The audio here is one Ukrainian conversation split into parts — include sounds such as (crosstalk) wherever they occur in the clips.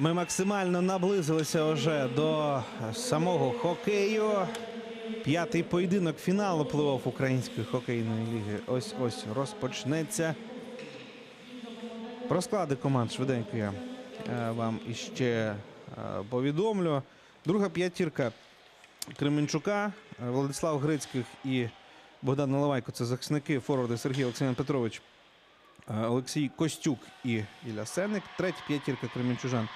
Ми максимально наблизилися вже до самого хокею. П'ятий поєдинок фіналу плей-офф Української хокейної ліги. Ось ось розпочнеться. Про склади команд швиденько я е, вам іще е, повідомлю. Друга п'ятірка Кременчука, е, Владислав Грицьких і Богдан Наливайко. Це захисники форварди Сергій Олександр Петрович, Олексій Костюк і Ілля Сенник. Третя п'ятірка Кременчужан.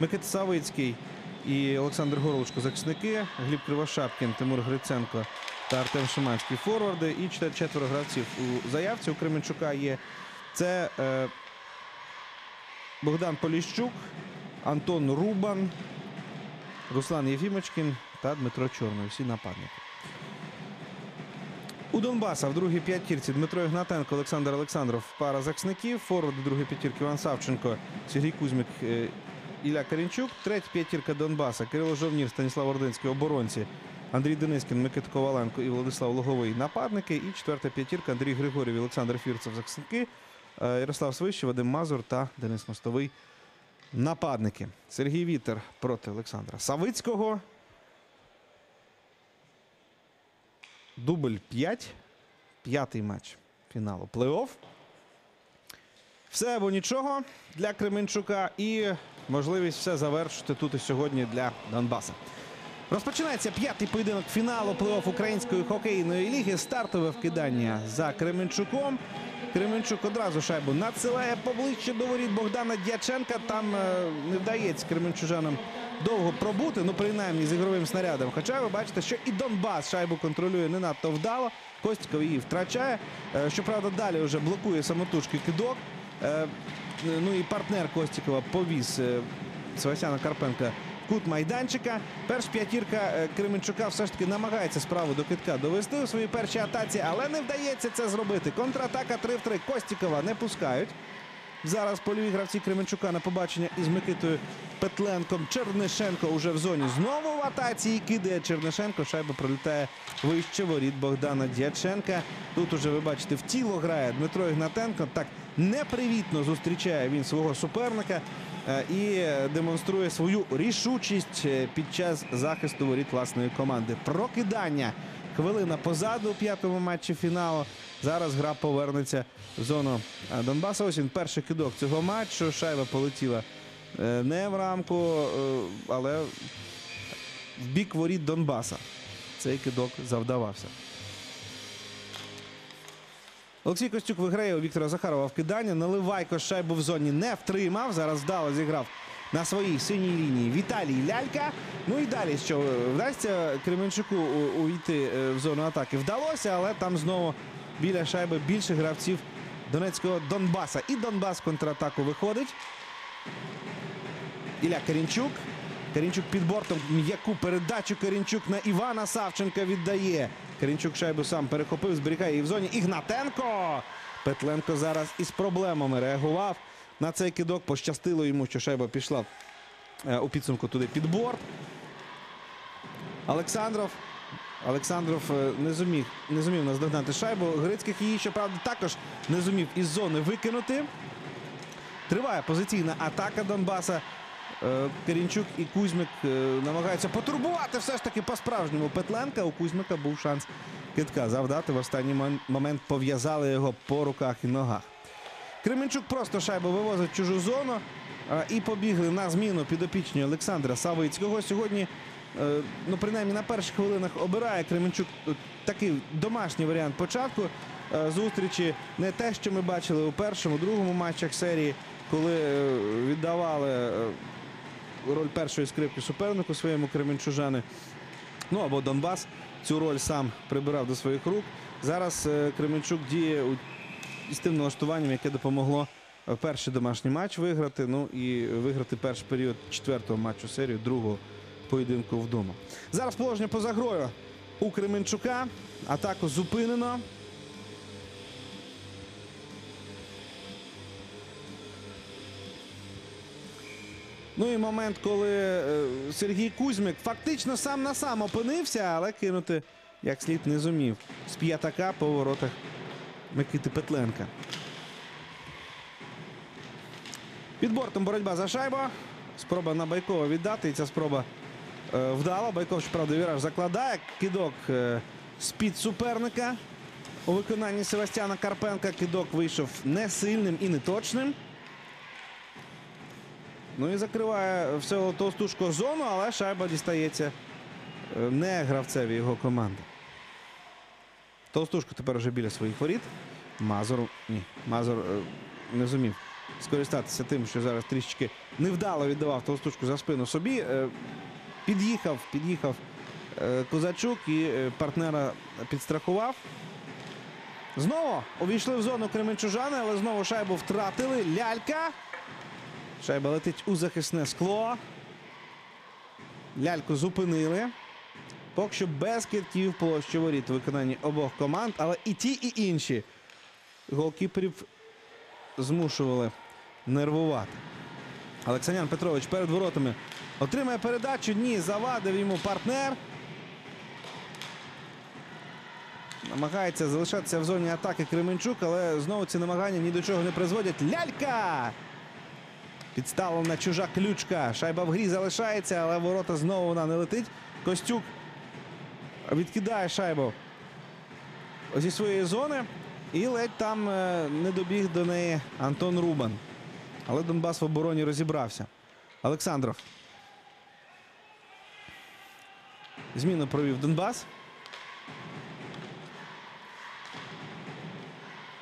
Микита Савицький і Олександр Горлочко захисники, Гліб Кривошапкін, Тимур Гриценко та Артем Шиманський форварди. І четверо гравців у заявці у Кременчука є. Це е, Богдан Поліщук, Антон Рубан, Руслан Єфімочкін та Дмитро Чорний. Всі нападники. У Донбаса в другій п'ятірці Дмитро Ігнатенко, Олександр Олександров, пара захисників. Форвард другої п'ятірки Іван Савченко, Сергій Кузьмик, е, Ілля Карінчук. Третя п'ятірка Донбаса. Кирило Жовнір, Станіслав Ординський, оборонці. Андрій Денискін, Микита Коваленко і Владислав Логовий нападники. І четверта п'ятірка Андрій Григорів, Олександр Фірцев захисники. е, Ярослав Свищий, Вадим Мазур та Денис Мостовий нападники. Сергій Вітер проти Олександра Савицького. Дубль 5. П'ятий матч фіналу плей-офф. Все або нічого для Кременчука і можливість все завершити тут і сьогодні для Донбаса. Розпочинається п'ятий поєдинок фіналу плей-офф Української хокейної ліги. Стартове вкидання за Кременчуком. Кременчук одразу шайбу надсилає поближче до воріт Богдана Дяченка. Там е, не вдається кременчужанам довго пробути, ну принаймні з ігровим снарядом. Хоча ви бачите, що і Донбас шайбу контролює не надто вдало. Костіков її втрачає. Е, щоправда, далі вже блокує самотужки кидок. Е, ну і партнер Костікова повіз е, Свасяна Карпенка кут майданчика. Перш п'ятірка Кременчука все ж таки намагається справу до китка довести у своїй першій атаці, але не вдається це зробити. Контратака 3 в 3. Костікова не пускають. Зараз польові гравці Кременчука на побачення із Микитою Петленком. Чернишенко уже в зоні. Знову в атаці кидає Чернишенко. Шайба пролітає вище воріт Богдана Дяченка. Тут уже ви бачите, в тіло грає Дмитро Ігнатенко. Так непривітно зустрічає він свого суперника е, і демонструє свою рішучість е, під час захисту воріт власної команди. Прокидання. Хвилина позаду у п'ятому матчі фіналу. Зараз гра повернеться зону е, Донбаса. Ось він перший кидок цього матчу. Шайба полетіла е, не в рамку, е, але в бік воріт Донбаса. Цей кидок завдавався. Олексій Костюк виграє у Віктора Захарова вкидання. Наливайко шайбу в зоні не втримав. Зараз вдало зіграв на своїй синій лінії Віталій Лялька. Ну і далі, що вдасться Кременчуку увійти в зону атаки. Вдалося, але там знову біля шайби більше гравців Донецького Донбаса. І Донбас контратаку виходить. Ілля Карінчук. Карінчук під бортом м'яку передачу. Карінчук на Івана Савченка віддає. Карінчук шайбу сам перехопив, зберігає її в зоні. Ігнатенко. Петленко зараз із проблемами реагував на цей кидок. Пощастило йому, що шайба пішла е, у підсумку туди під борт. Олександров. Олександров е, не зумів, не зумів наздогнати шайбу. Грицьких її, щоправда, також не зумів із зони викинути. Триває позиційна атака Донбаса. Керінчук і Кузьмик е, намагаються потурбувати все ж таки по-справжньому Петленка. У Кузьмика був шанс китка завдати. В останній момент пов'язали його по руках і ногах. Кременчук просто шайбу вивозить в чужу зону е, і побігли на зміну підопічні Олександра Савицького. Сьогодні, ну принаймні на перших хвилинах обирає Кременчук е, такий домашній варіант початку е, зустрічі. Не те, що ми бачили у першому, другому матчах серії, коли е, віддавали е, роль першої скрипки супернику своєму Кременчужани. Ну або Донбас цю роль сам прибирав до своїх рук. Зараз е, Кременчук діє у тим налаштуванням, яке допомогло е, перший домашній матч виграти. Ну і виграти перший період четвертого матчу серії, другого поєдинку вдома. Зараз положення поза грою у Кременчука. Атаку зупинено. Ну і момент, коли е, Сергій Кузьмик фактично сам на сам опинився, але кинути як слід не зумів. З п'ятака по воротах Микити Петленка. Під бортом боротьба за шайбу. Спроба на Байкова віддати. І ця спроба е, вдала. Байков, щоправда, віраж закладає. Кидок е, з-під суперника. У виконанні Севастьяна Карпенка кидок вийшов не сильним і не точним. Ну і закриває все Товстушко зону, але шайба дістається е, не гравцеві його команди. Товстушко тепер вже біля своїх воріт. Мазур ні, Мазур не зумів скористатися тим, що зараз трішечки невдало віддавав Товстушку за спину собі. Під'їхав, під'їхав е, Козачук і е, партнера підстрахував. Знову увійшли в зону кременчужани, але знову шайбу втратили. Лялька. Шайба летить у захисне скло. Ляльку зупинили. Поки що без китків площі воріт виконанні обох команд, але і ті, і інші голкіперів змушували нервувати. Олександр Петрович перед воротами отримає передачу. Ні, завадив йому партнер. Намагається залишатися в зоні атаки Кременчук, але знову ці намагання ні до чого не призводять. Лялька! Підставлена чужа ключка. Шайба в грі залишається, але ворота знову вона не летить. Костюк відкидає шайбу зі своєї зони. І ледь там е, не добіг до неї Антон Рубан. Але Донбас в обороні розібрався. Олександров. Зміну провів Донбас.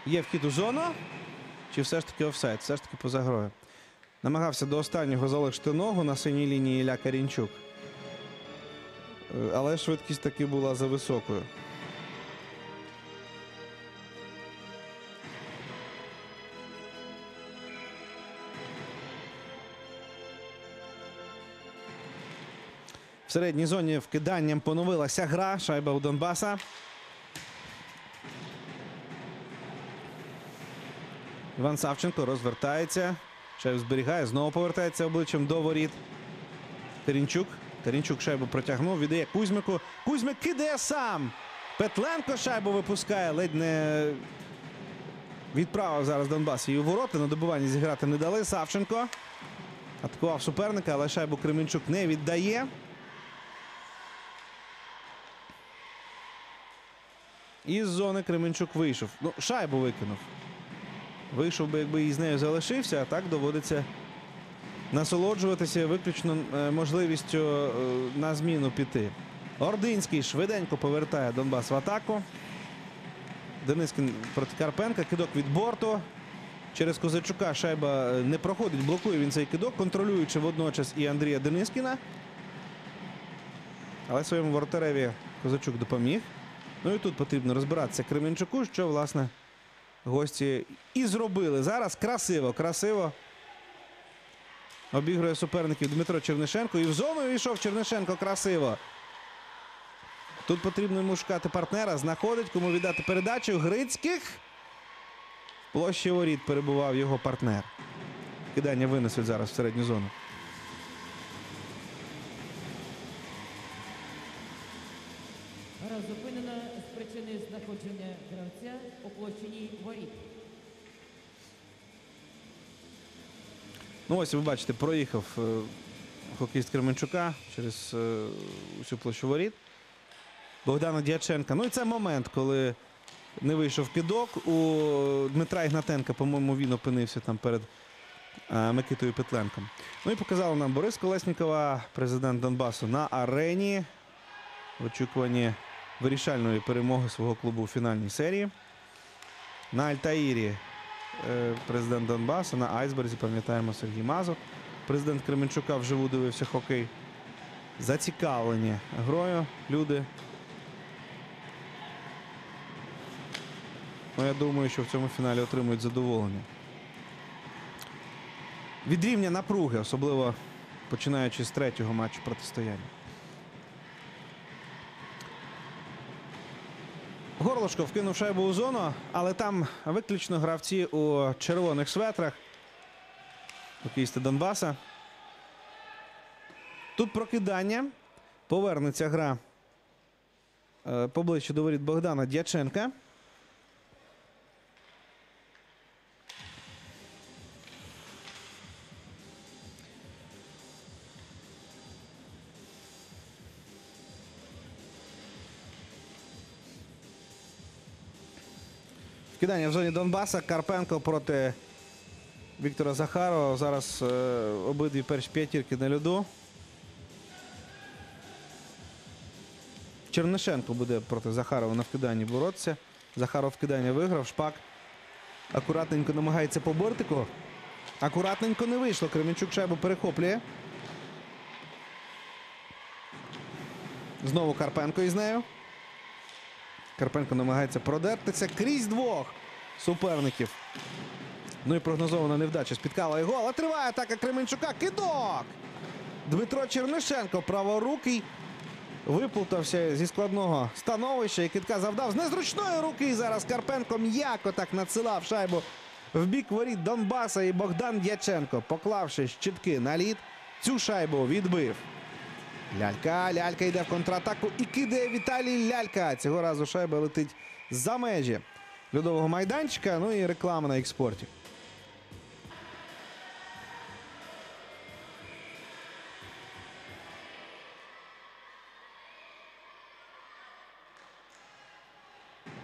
Є вхід у зону. Чи все ж таки офсайд? Все ж таки поза грою. Намагався до останнього залишити ногу на синій лінії Ілля Карінчук. Е, Але швидкість таки була за високою. Середній зоні вкиданням поновилася гра. Шайба у Донбаса. Іван Савченко розвертається. Шайбу зберігає. Знову повертається обличчям до воріт. Терінчук. Терінчук шайбу протягнув. Віддає Кузьмику. Кузьмик кидає сам. Петленко шайбу випускає. Ледь не відправив зараз Донбас її у ворота. На добиванні зіграти не дали. Савченко. Атакував суперника, але шайбу Кременчук не віддає. Із зони Кременчук вийшов. Ну, шайбу викинув. Вийшов би, якби і з нею залишився, а так доводиться насолоджуватися виключно е, можливістю е, на зміну піти. Ординський швиденько повертає Донбас в атаку. Денискін проти Карпенка. Кидок від борту. Через Козачука шайба е, не проходить, блокує він цей кидок, контролюючи водночас і Андрія Денискіна. Але своєму воротареві Козачук допоміг. Ну і тут потрібно розбиратися Кременчуку, що, власне, гості і зробили. Зараз красиво, красиво. Обігрує суперників Дмитро Чернишенко. І в зону війшов Чернишенко красиво. Тут потрібно йому шукати партнера. Знаходить, кому віддати передачу. Грицьких. В площі воріт перебував його партнер. Кидання винесуть зараз в середню зону. Гра зупинена з причини знаходження гравця у площині воріт. Ну ось ви бачите, проїхав е, хокеїст Кременчука через е, усю площу воріт. Богдана Дяченка. Ну і це момент, коли не вийшов кидок. У Дмитра Ігнатенка, по-моєму, він опинився там перед е, Микитою Петленком. Ну і показав нам Борис Колеснікова, президент Донбасу, на арені в очікуванні вирішальної перемоги свого клубу у фінальній серії. На Альтаїрі е, президент Донбасу, на Айсберзі, пам'ятаємо Сергій Мазур. Президент Кременчука вживу дивився хокей. Зацікавлені грою люди. Ну, я думаю, що в цьому фіналі отримують задоволення. Від рівня напруги, особливо починаючи з третього матчу протистояння. Горлошко вкинув шайбу у зону, але там виключно гравці у червоних светрах. Хокеїсти Донбаса. Тут прокидання. Повернеться гра е, поближче до воріт Богдана Дяченка. Вкидання в зоні Донбаса. Карпенко проти Віктора Захарова. Зараз е, обидві перші п'ятірки на льоду. Чернишенко буде проти Захарова на вкиданні боротися. Захаров вкидання виграв. Шпак акуратненько намагається по бортику. Акуратненько не вийшло. Кременчук шайбу перехоплює. Знову Карпенко із нею. Карпенко намагається продертися крізь двох суперників. Ну і прогнозована невдача спіткала його, але триває атака Кременчука. Кидок! Дмитро Чернишенко, праворукий, виплутався зі складного становища і кидка завдав з незручної руки. Зараз Карпенко м'яко так надсилав шайбу в бік воріт Донбаса і Богдан Дяченко, поклавши щитки на лід, цю шайбу відбив. Лялька, лялька йде в контратаку і кидає Віталій Лялька. Цього разу шайба летить за межі льодового майданчика. Ну і реклама на експорті.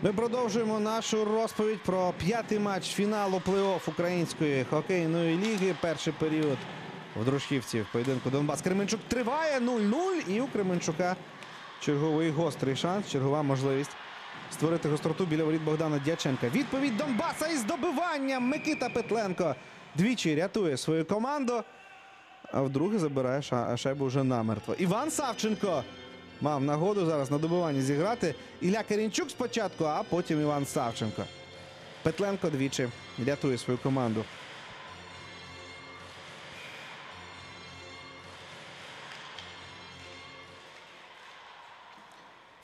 Ми продовжуємо нашу розповідь про п'ятий матч фіналу плей-офф української хокейної ліги. Перший період в Дружківці в поєдинку Донбас Кременчук триває 0-0. І у Кременчука черговий гострий шанс, чергова можливість створити гостроту біля воріт Богдана Дяченка. Відповідь Донбаса із добиванням Микита Петленко двічі рятує свою команду. А вдруге забирає шайбу вже намертво. Іван Савченко мав нагоду зараз на добиванні зіграти. Ілля Керінчук спочатку, а потім Іван Савченко. Петленко двічі рятує свою команду.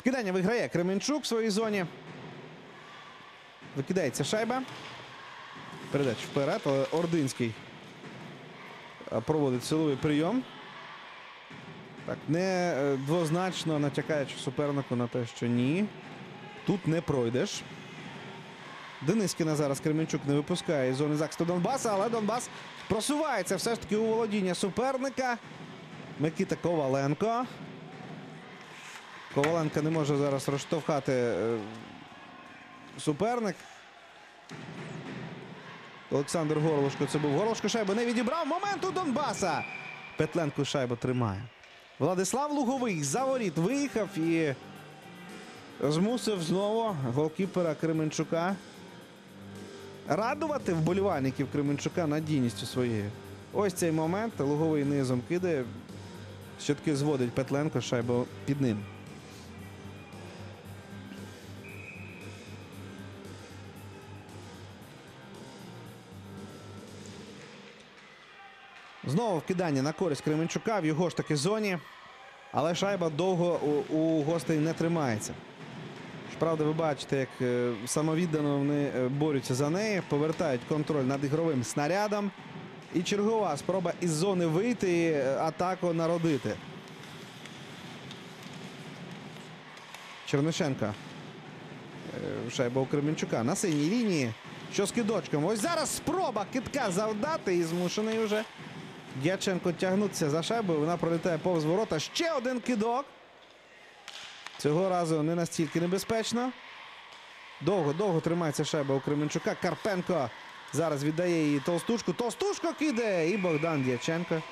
Вкидання виграє Кременчук в своїй зоні. Викидається шайба. Передача вперед, але Ординський проводить силовий прийом. Так, не е, двозначно натякаючи супернику на те, що ні. Тут не пройдеш. Денискіна зараз Кременчук не випускає із зони захисту Донбаса, але Донбас просувається все ж таки у володіння суперника. Микита Коваленко. Коваленко не може зараз розштовхати е, суперник. Олександр Горлошко це був. Горлошко шайбу не відібрав. Момент у Донбаса. Петленко шайбу тримає. Владислав Луговий за воріт виїхав і змусив знову голкіпера Кременчука радувати вболівальників Кременчука надійністю своєю. Ось цей момент. Луговий низом кидає. Щитки зводить Петленко, шайба під ним. Знову вкидання на користь Кременчука в його ж таки зоні. Але шайба довго у, у гостей не тримається. Щоправда, ви бачите, як е, самовіддано вони е, борються за неї, повертають контроль над ігровим снарядом. І чергова спроба із зони вийти і е, атаку народити. Чернишенка. Е, Шайба у Кременчука на синій лінії. Що з кидочком? Ось зараз спроба китка завдати і змушений вже Дяченко тягнуться за шайбою. Вона пролітає повз ворота. Ще один кидок. Цього разу не настільки небезпечно. Довго, довго тримається шайба у Кременчука. Карпенко зараз віддає її Толстушку. Толстушко кидає. І Богдан Дяченко.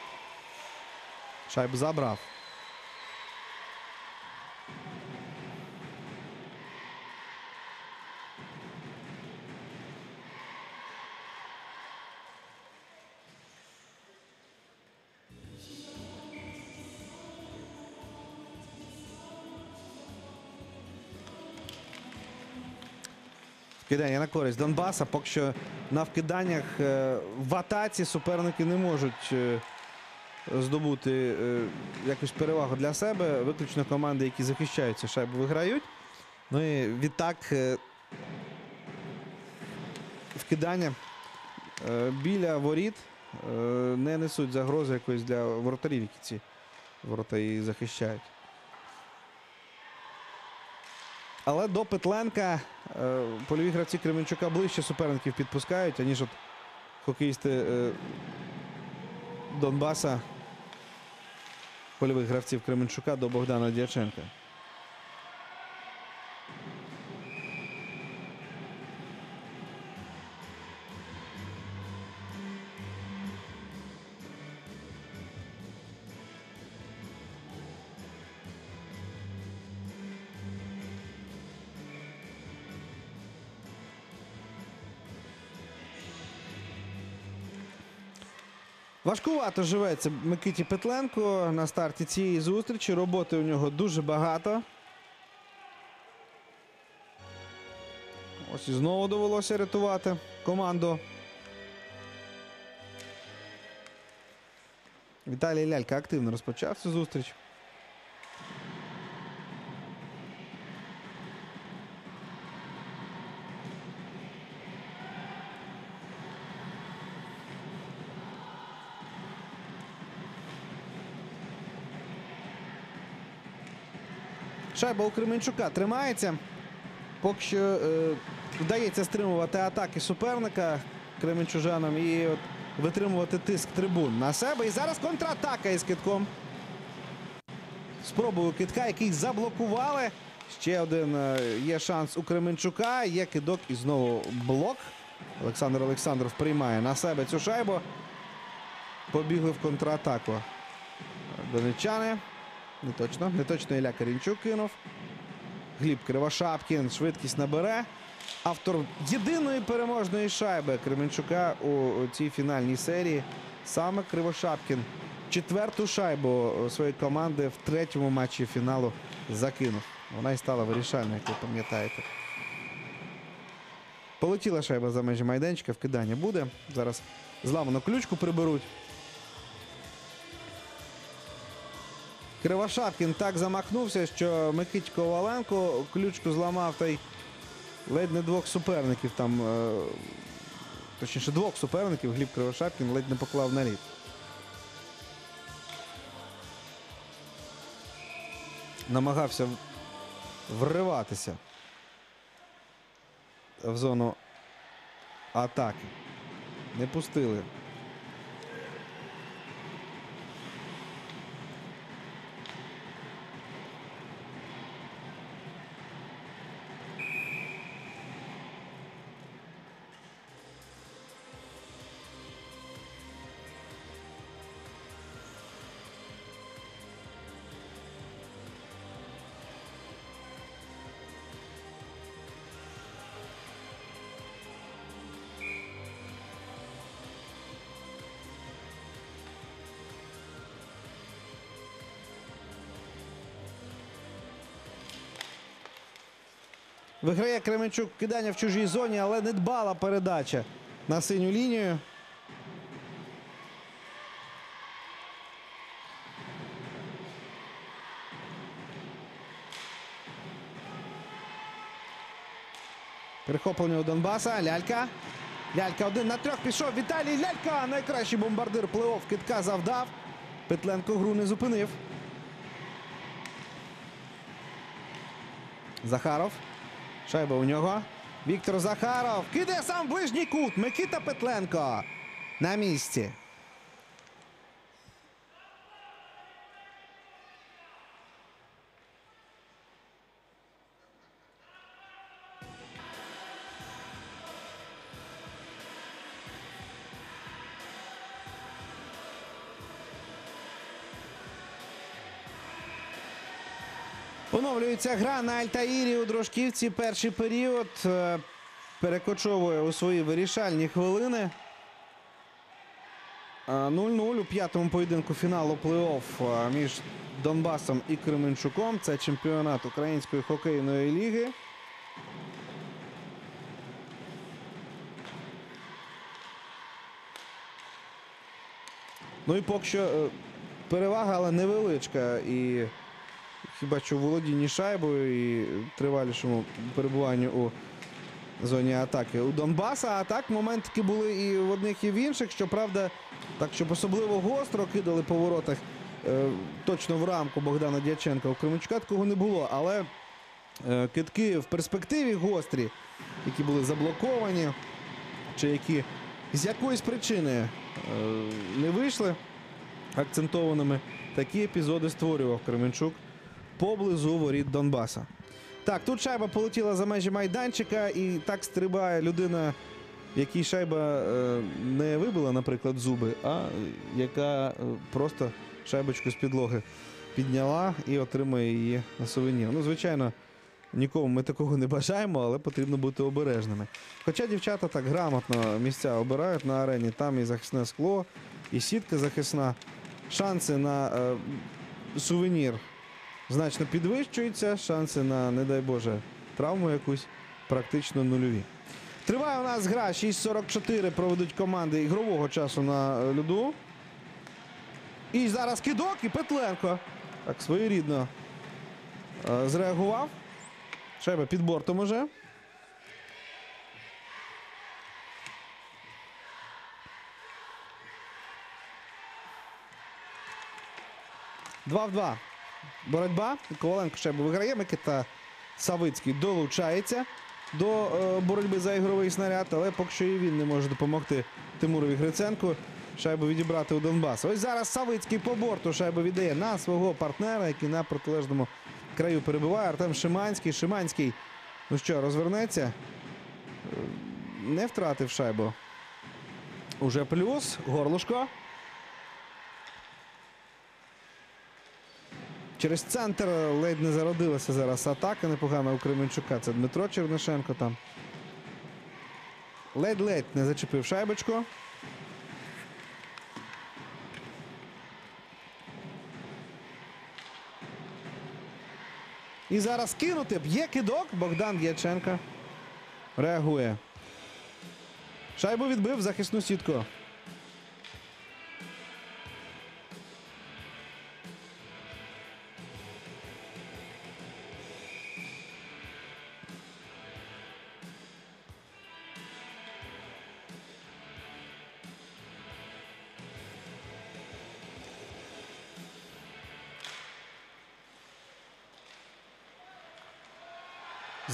Шайбу забрав. Вкидання на користь Донбаса. Поки що на вкиданнях е, в атаці суперники не можуть е, здобути е, якусь перевагу для себе. Виключно команди, які захищаються, шайбу виграють. Ну і відтак вкидання біля воріт не несуть загрози якоїсь для воротарів, які ці ворота і захищають. Але до Петленка е, польові гравці Кременчука ближче суперників підпускають, аніж от хокеїсти е, Донбаса польових гравців Кременчука до Богдана Дяченка. Важкувато живеться Микиті Петленко на старті цієї зустрічі. Роботи у нього дуже багато. Ось і знову довелося рятувати команду. Віталій Лялька активно розпочав цю зустріч. Шайба у Кременчука тримається. Поки що е, вдається стримувати атаки суперника кременчужанам і от витримувати тиск трибун на себе. І зараз контратака із китком. Спробую китка, який заблокували. Ще один е, є шанс у Кременчука. Є кидок і знову блок. Олександр Олександров приймає на себе цю шайбу. Побігли в контратаку. Донечани. Не точно. Не точно Ілля Карінчук кинув. Гліб Кривошапкін швидкість набере. Автор єдиної переможної шайби Кременчука у цій фінальній серії. Саме Кривошапкін. Четверту шайбу своєї команди в третьому матчі фіналу закинув. Вона і стала вирішальною, як ви пам'ятаєте. Полетіла шайба за межі майданчика, вкидання буде. Зараз зламану ключку приберуть. Кривошапкін так замахнувся, що Микить Коваленко ключку зламав та й ледь не двох суперників там. е, Точніше, двох суперників Гліб Кривошапкін ледь не поклав на лід. Намагався вриватися в зону атаки. Не пустили. Виграє Кременчук кидання в чужій зоні, але не дбала передача на синю лінію. Перехоплення у Донбаса. Лялька. Лялька один на трьох пішов. Віталій Лялька. Найкращий бомбардир плей-офф китка завдав. Петленко гру не зупинив. Захаров. Шайба у нього. Віктор Захаров. Кидає сам ближній кут. Микита Петленко. На місці. Поновлюється гра на Альтаїрі у Дружківці. Перший період е, перекочовує у свої вирішальні хвилини. Е, 0-0 у п'ятому поєдинку фіналу плей-офф е, між Донбасом і Кременчуком. Це чемпіонат Української хокейної ліги. Ну і поки що е, перевага, але невеличка. І хіба що володінні шайбою і тривалішому перебуванню у зоні атаки у Донбаса. А так моментики були і в одних, і в інших. Щоправда, так щоб особливо гостро кидали по воротах е, точно в рамку Богдана Дяченка. У Кременчука такого не було. Але е, китки в перспективі гострі, які були заблоковані, чи які з якоїсь причини е, не вийшли акцентованими. Такі епізоди створював Кременчук поблизу воріт Донбаса. Так, тут шайба полетіла за межі майданчика, і так стрибає людина, якій шайба е, не вибила, наприклад, зуби, а яка е, просто шайбочку з підлоги підняла і отримує її на сувенір. Ну, звичайно, Нікому ми такого не бажаємо, але потрібно бути обережними. Хоча дівчата так грамотно місця обирають на арені, там і захисне скло, і сітка захисна. Шанси на е, сувенір значно підвищуються, шанси на, не дай Боже, травму якусь практично нульові. Триває у нас гра 6.44 проведуть команди ігрового часу на льоду. І зараз кидок і Петленко. Так, своєрідно е, зреагував. Шайба під бортом уже. Два в два. Боротьба. Коваленко шайбу виграє. Микита Савицький долучається до е, боротьби за ігровий снаряд, але поки що і він не може допомогти Тимурові Гриценку. Шайбу відібрати у Донбас. Ось зараз Савицький по борту шайбу віддає на свого партнера, який на протилежному краю перебуває. Артем Шиманський. Шиманський, ну що, розвернеться. Е, Не втратив шайбу. Уже плюс. Горлушко. Через центр ледь не зародилася зараз атака непогана у Кременчука. Це Дмитро Чернишенко там. Ледь-ледь не зачепив шайбочку. І зараз кинути. Б'є кидок. Богдан Дяченко реагує. Шайбу відбив захисну сітку.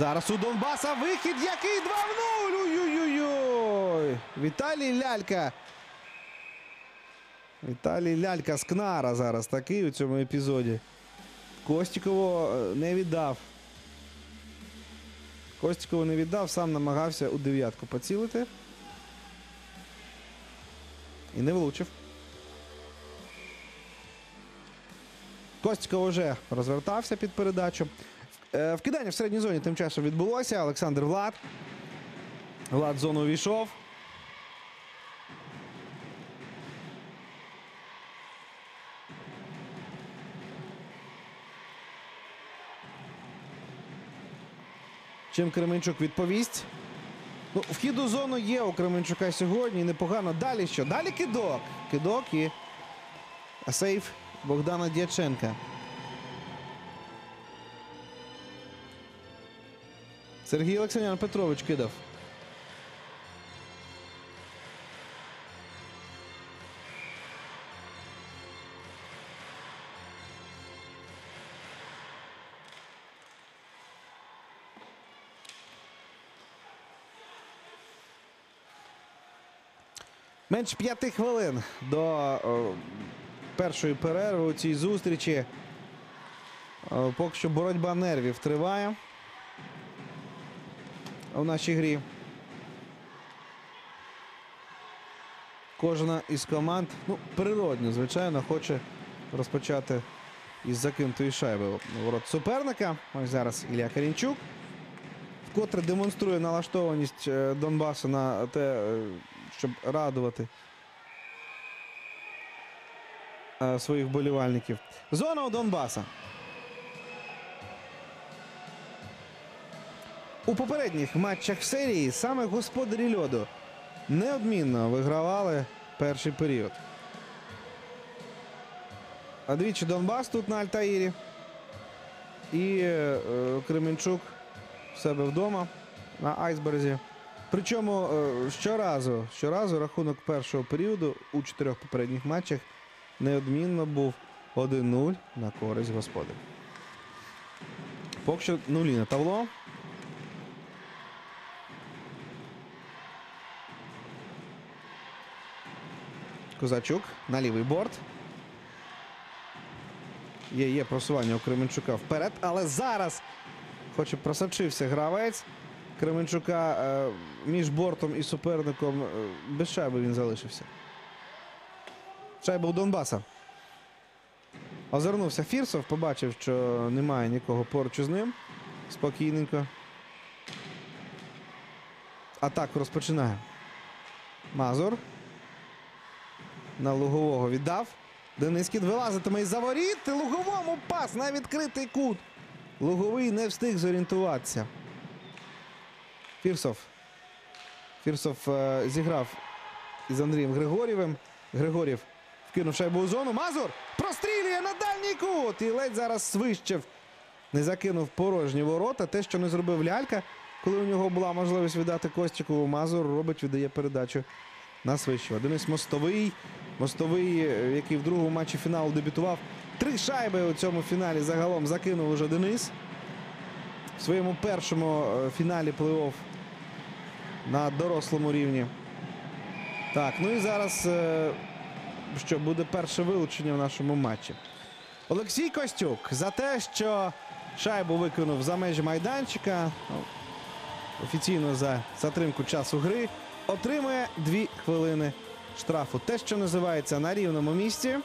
Зараз у Донбаса вихід, який 2 в 0. Ой-ой-ой. Віталій Лялька. Віталій Лялька з Кнара зараз такий у цьому епізоді. Костіково е, не віддав. Костіково не віддав, сам намагався у дев'ятку поцілити. І не влучив. Костіков вже розвертався під передачу. Е, Вкидання в середній зоні тим часом відбулося. Олександр Влад. Влад в зону увійшов. Чим Кременчук відповість? Ну, вхід у зону є у Кременчука сьогодні. Непогано. Далі що? Далі кидок. Кидок і сейф Богдана Дяченка. Сергій Олександр Петрович кидав. Менш п'яти хвилин до о, першої перерви у цій зустрічі. О, поки що боротьба нервів триває в нашій грі. Кожна із команд, ну, природньо, звичайно, хоче розпочати із закинутої шайби ворот суперника. Ось зараз Ілля Карінчук. Вкотре демонструє налаштованість е, Донбасу на те, е, щоб радувати е, своїх болівальників. Зона у Донбаса. У попередніх матчах серії саме господарі льоду неодмінно вигравали перший період. А двічі Донбас тут на Альтаїрі. І е, Кременчук в себе вдома на Айсберзі. Причому е, щоразу, щоразу рахунок першого періоду у чотирьох попередніх матчах неодмінно був 1-0 на користь господарів. Поки що нулі на табло. Козачук на лівий борт. Є, є просування у Кременчука вперед, але зараз, хоч і гравець Кременчука е, між бортом і суперником, е, без шайби він залишився. Шайба у Донбаса. Озирнувся Фірсов, побачив, що немає нікого поруч із ним. Спокійненько. Атаку розпочинає. Мазур. На лугового віддав. Денис Кіт вилазитиме із-за воріт. І Луговому пас на відкритий кут. Луговий не встиг зорієнтуватися. Фірсов. Фірсов е, зіграв із Андрієм Григорєвим. Григорєв вкинув шайбу у зону. Мазур прострілює на дальній кут. І ледь зараз свищев. Не закинув порожні ворота. Те, що не зробив лялька, коли у нього була можливість віддати Костікову, Мазур робить, віддає передачу на Свищева. Денис Мостовий. Мостовий, е, який в другому матчі фіналу дебютував. Три шайби у цьому фіналі загалом закинув уже Денис. В своєму першому е, фіналі плей-офф на дорослому рівні. Так, ну і зараз е, що буде перше вилучення в нашому матчі. Олексій Костюк за те, що шайбу виконав за межі майданчика. ну, Офіційно за затримку часу гри. Отримує дві хвилини штрафу. Те, що називається на рівному місці.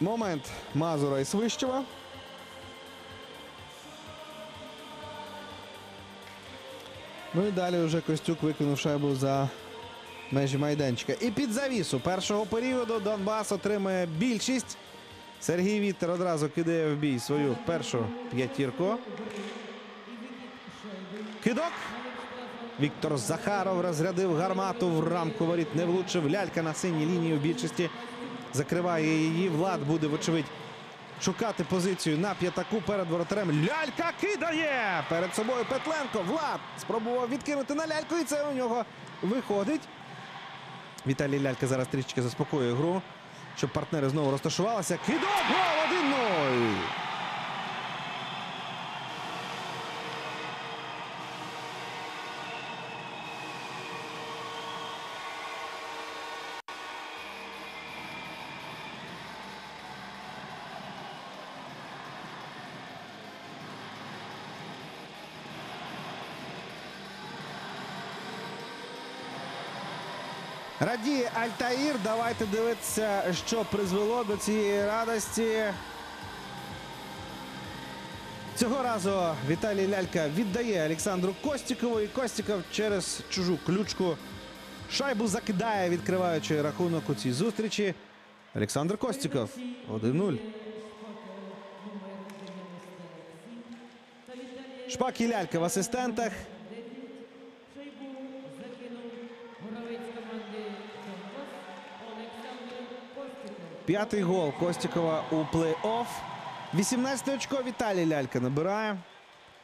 Момент Мазура і Свищева. Ну і далі вже Костюк виконав шайбу за межі майданчика. І під завісу першого періоду Донбас отримує більшість. Сергій Вітер одразу кидає в бій свою першу п'ятірку. Кидок. Віктор Захаров розрядив гармату в рамку воріт. Не влучив лялька на синій лінії в більшості. Закриває її. Влад буде, вочевидь, шукати позицію на п'ятаку перед воротарем. Лялька кидає! Перед собою Петленко. Влад спробував відкинути на ляльку, і це у нього виходить. Віталій Лялька зараз трішечки заспокоює гру, щоб партнери знову розташувалися. Кидок! Гол 1-0! Радіє Альтаїр. Давайте дивитися, що призвело до цієї радості. Цього разу Віталій Лялька віддає Олександру Костікову. І Костіков через чужу ключку шайбу закидає, відкриваючи рахунок у цій зустрічі. Олександр Костіков 1-0. Шпак і Лялька в асистентах. П'ятий гол Костікова у плей-офф. 18 очко Віталій Лялька набирає,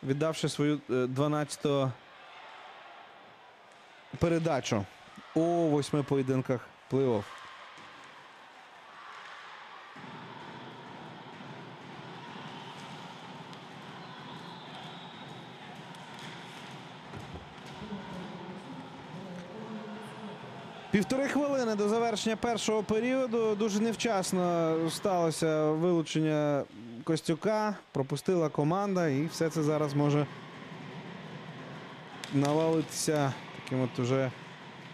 віддавши свою 12-ту передачу у восьми поєдинках плей-офф. Півтори хвилини до завершення першого періоду. Дуже невчасно сталося вилучення Костюка. Пропустила команда, і все це зараз може навалитися таким от уже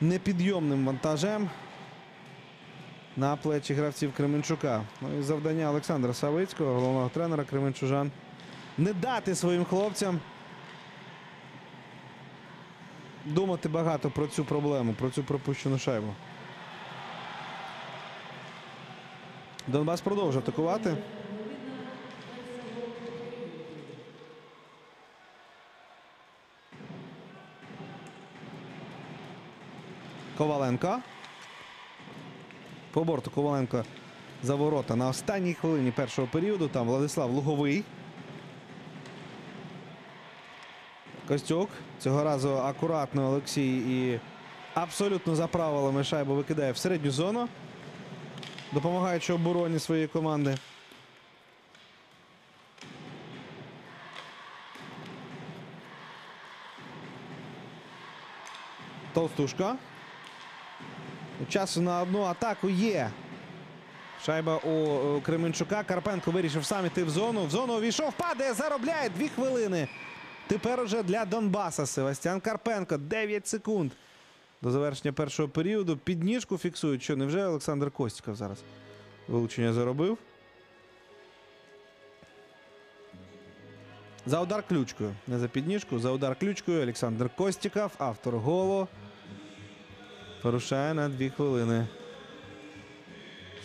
непідйомним вантажем на плечі гравців Кременчука. Ну і завдання Олександра Савицького, головного тренера Кременчужан, не дати своїм хлопцям думати багато про цю проблему, про цю пропущену шайбу. Донбас продовжує атакувати. Коваленко. По борту Коваленко за ворота на останній хвилині першого періоду. Там Владислав Луговий. Костюк. Цього разу акуратно Олексій і абсолютно за правилами шайбу викидає в середню зону, допомагаючи обороні своєї команди. Толстушка. Часу на одну атаку є. Шайба у е, Кременчука. Карпенко вирішив сам іти в зону. В зону увійшов, падає, заробляє дві хвилини. Тепер уже для Донбаса Севастьян Карпенко 9 секунд до завершення першого періоду. Підніжку фіксують. Що невже Олександр Костіков зараз вилучення заробив? За удар ключкою. Не за підніжку, за удар ключкою. Олександр Костіков, автор голу. Порушає на дві хвилини.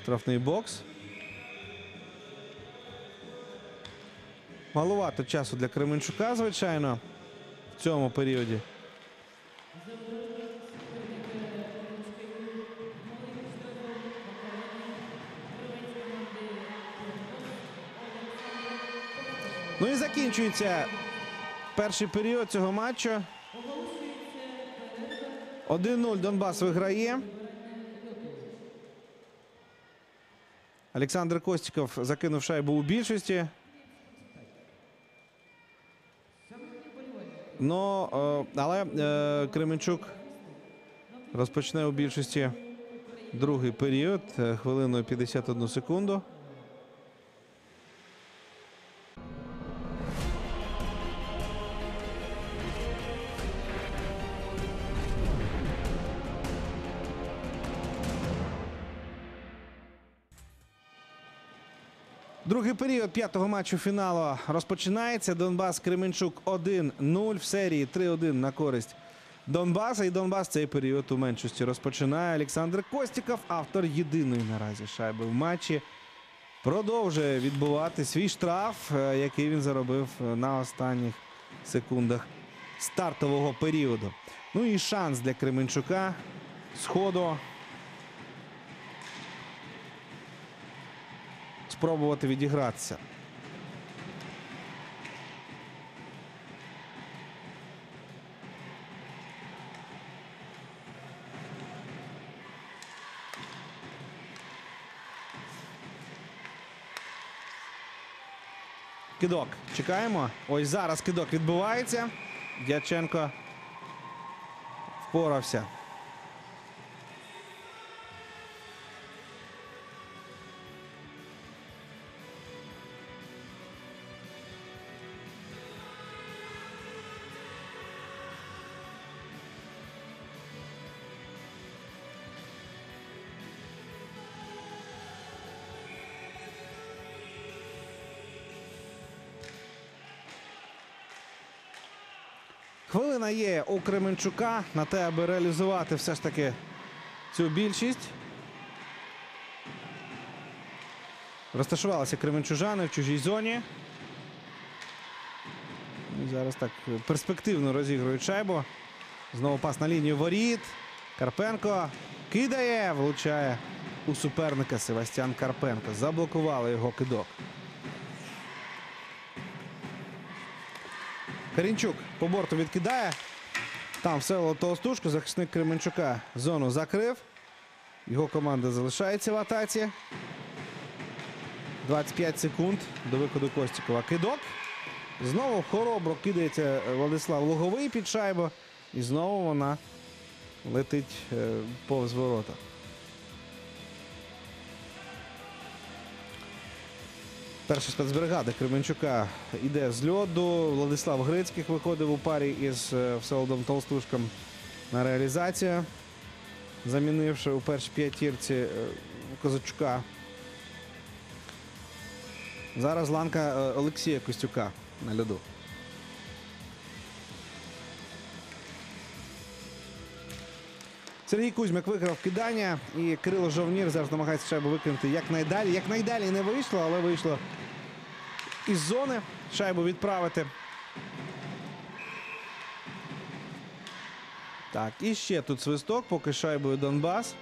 Штрафний бокс. Малувато часу для Кременчука, звичайно, в цьому періоді. Ну і закінчується перший період цього матчу. 1-0 Донбас виграє. Олександр Костіков закинув шайбу у більшості. Ну, е, але е, Кременчук розпочне у більшості другий період е, хвилиною 51 секунду. П'ятого матчу фіналу розпочинається. Донбас Кременчук 1-0 в серії 3-1 на користь Донбаса. І Донбас цей період у меншості розпочинає. Олександр Костіков, автор єдиної наразі шайби в матчі. Продовжує відбувати свій штраф, е, який він заробив е, на останніх секундах стартового періоду. Ну і шанс для Кременчука з спробувати відігратися. Кидок. Чекаємо. Ось зараз кидок відбувається. Дяченко впорався. Хвилина є у Кременчука на те, аби реалізувати все ж таки цю більшість. Розташувалися кременчужани в чужій зоні. І зараз так перспективно розігрують шайбу. Знову пас на лінію воріт. Карпенко кидає, влучає у суперника Севастьян Карпенко. Заблокували його кидок. Карінчук по борту відкидає. Там Всеволод Толстушко, захисник Кременчука, зону закрив. Його команда залишається в атаці. 25 секунд до виходу Костікова. Кидок. Знову хоробро кидається Владислав Луговий під шайбу. І знову вона летить е, повз ворота. Перша спецбригада Кременчука йде з льоду. Владислав Грицьких виходив у парі із е, Всеволодом Толстушком на реалізацію, замінивши у першій п'ятірці е, Козачука. Зараз ланка е, Олексія Костюка на льоду. Сергій Кузьмик виграв кидання, і Кирило Жовнір зараз намагається шайбу викинути якнайдалі. Якнайдалі не вийшло, але вийшло із зони шайбу відправити. Так, і ще тут свисток, поки шайбою Донбас.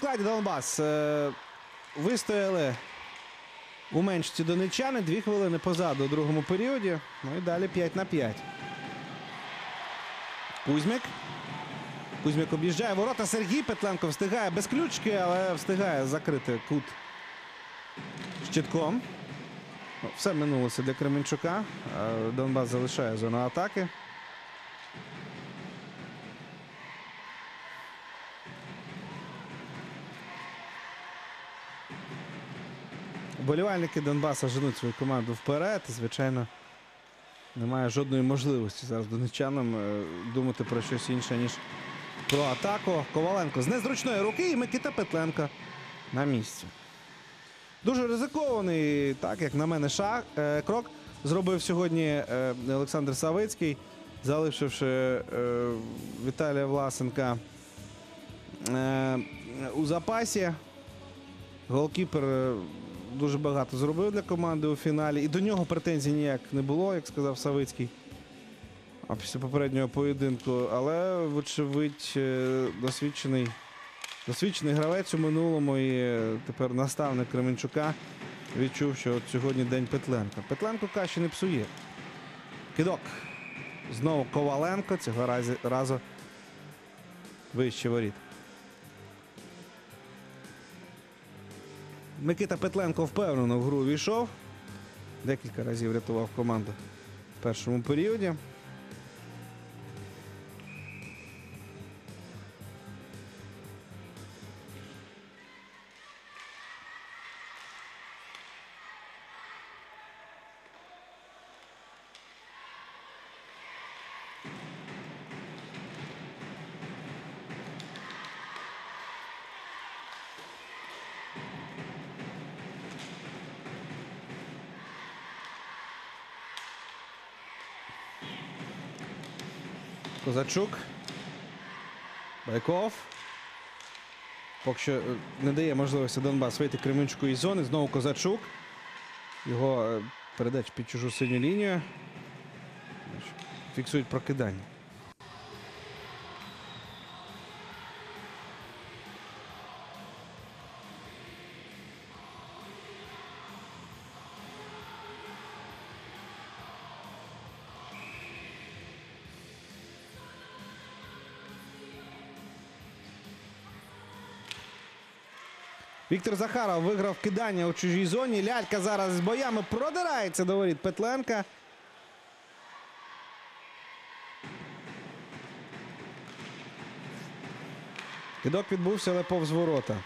Складі Донбас е, вистояли у меншості донечани. Дві хвилини позаду у другому періоді. Ну і далі 5 на 5. Кузьмик. Кузьмик об'їжджає ворота. Сергій Петленко встигає без ключки, але встигає закрити кут щитком. Ну, все минулося для Кременчука. Е, Донбас залишає зону атаки. Болівальники Донбаса женуть свою команду вперед. Звичайно, немає жодної можливості зараз донечанам е, думати про щось інше, ніж про атаку. Коваленко з незручної руки і Микита Петленко на місці. Дуже ризикований, так як на мене, шаг, е, крок зробив сьогодні е, Олександр Савицький, залишивши Віталія Власенка у запасі. Голкіпер дуже багато зробив для команди у фіналі. І до нього претензій ніяк не було, як сказав Савицький. А після попереднього поєдинку. Але, вочевидь, е, досвідчений, досвідчений гравець у минулому і е, тепер наставник Кременчука відчув, що от сьогодні день Петленка. Петленко каші не псує. Кидок. Знову Коваленко. Цього разу вище воріт. Микита Петленко впевнено в гру війшов. Декілька разів рятував команду в першому періоді. Козачук. Байков. Поки що е, не дає можливості Донбас вийти Кременчуку із зони. Знову Козачук. Його передач під чужу синю лінію. Фіксують прокидання. Віктор Захаров виграв кидання у чужій зоні. Лялька зараз з боями продирається до воріт Петленка. Кидок відбувся, але повз ворота.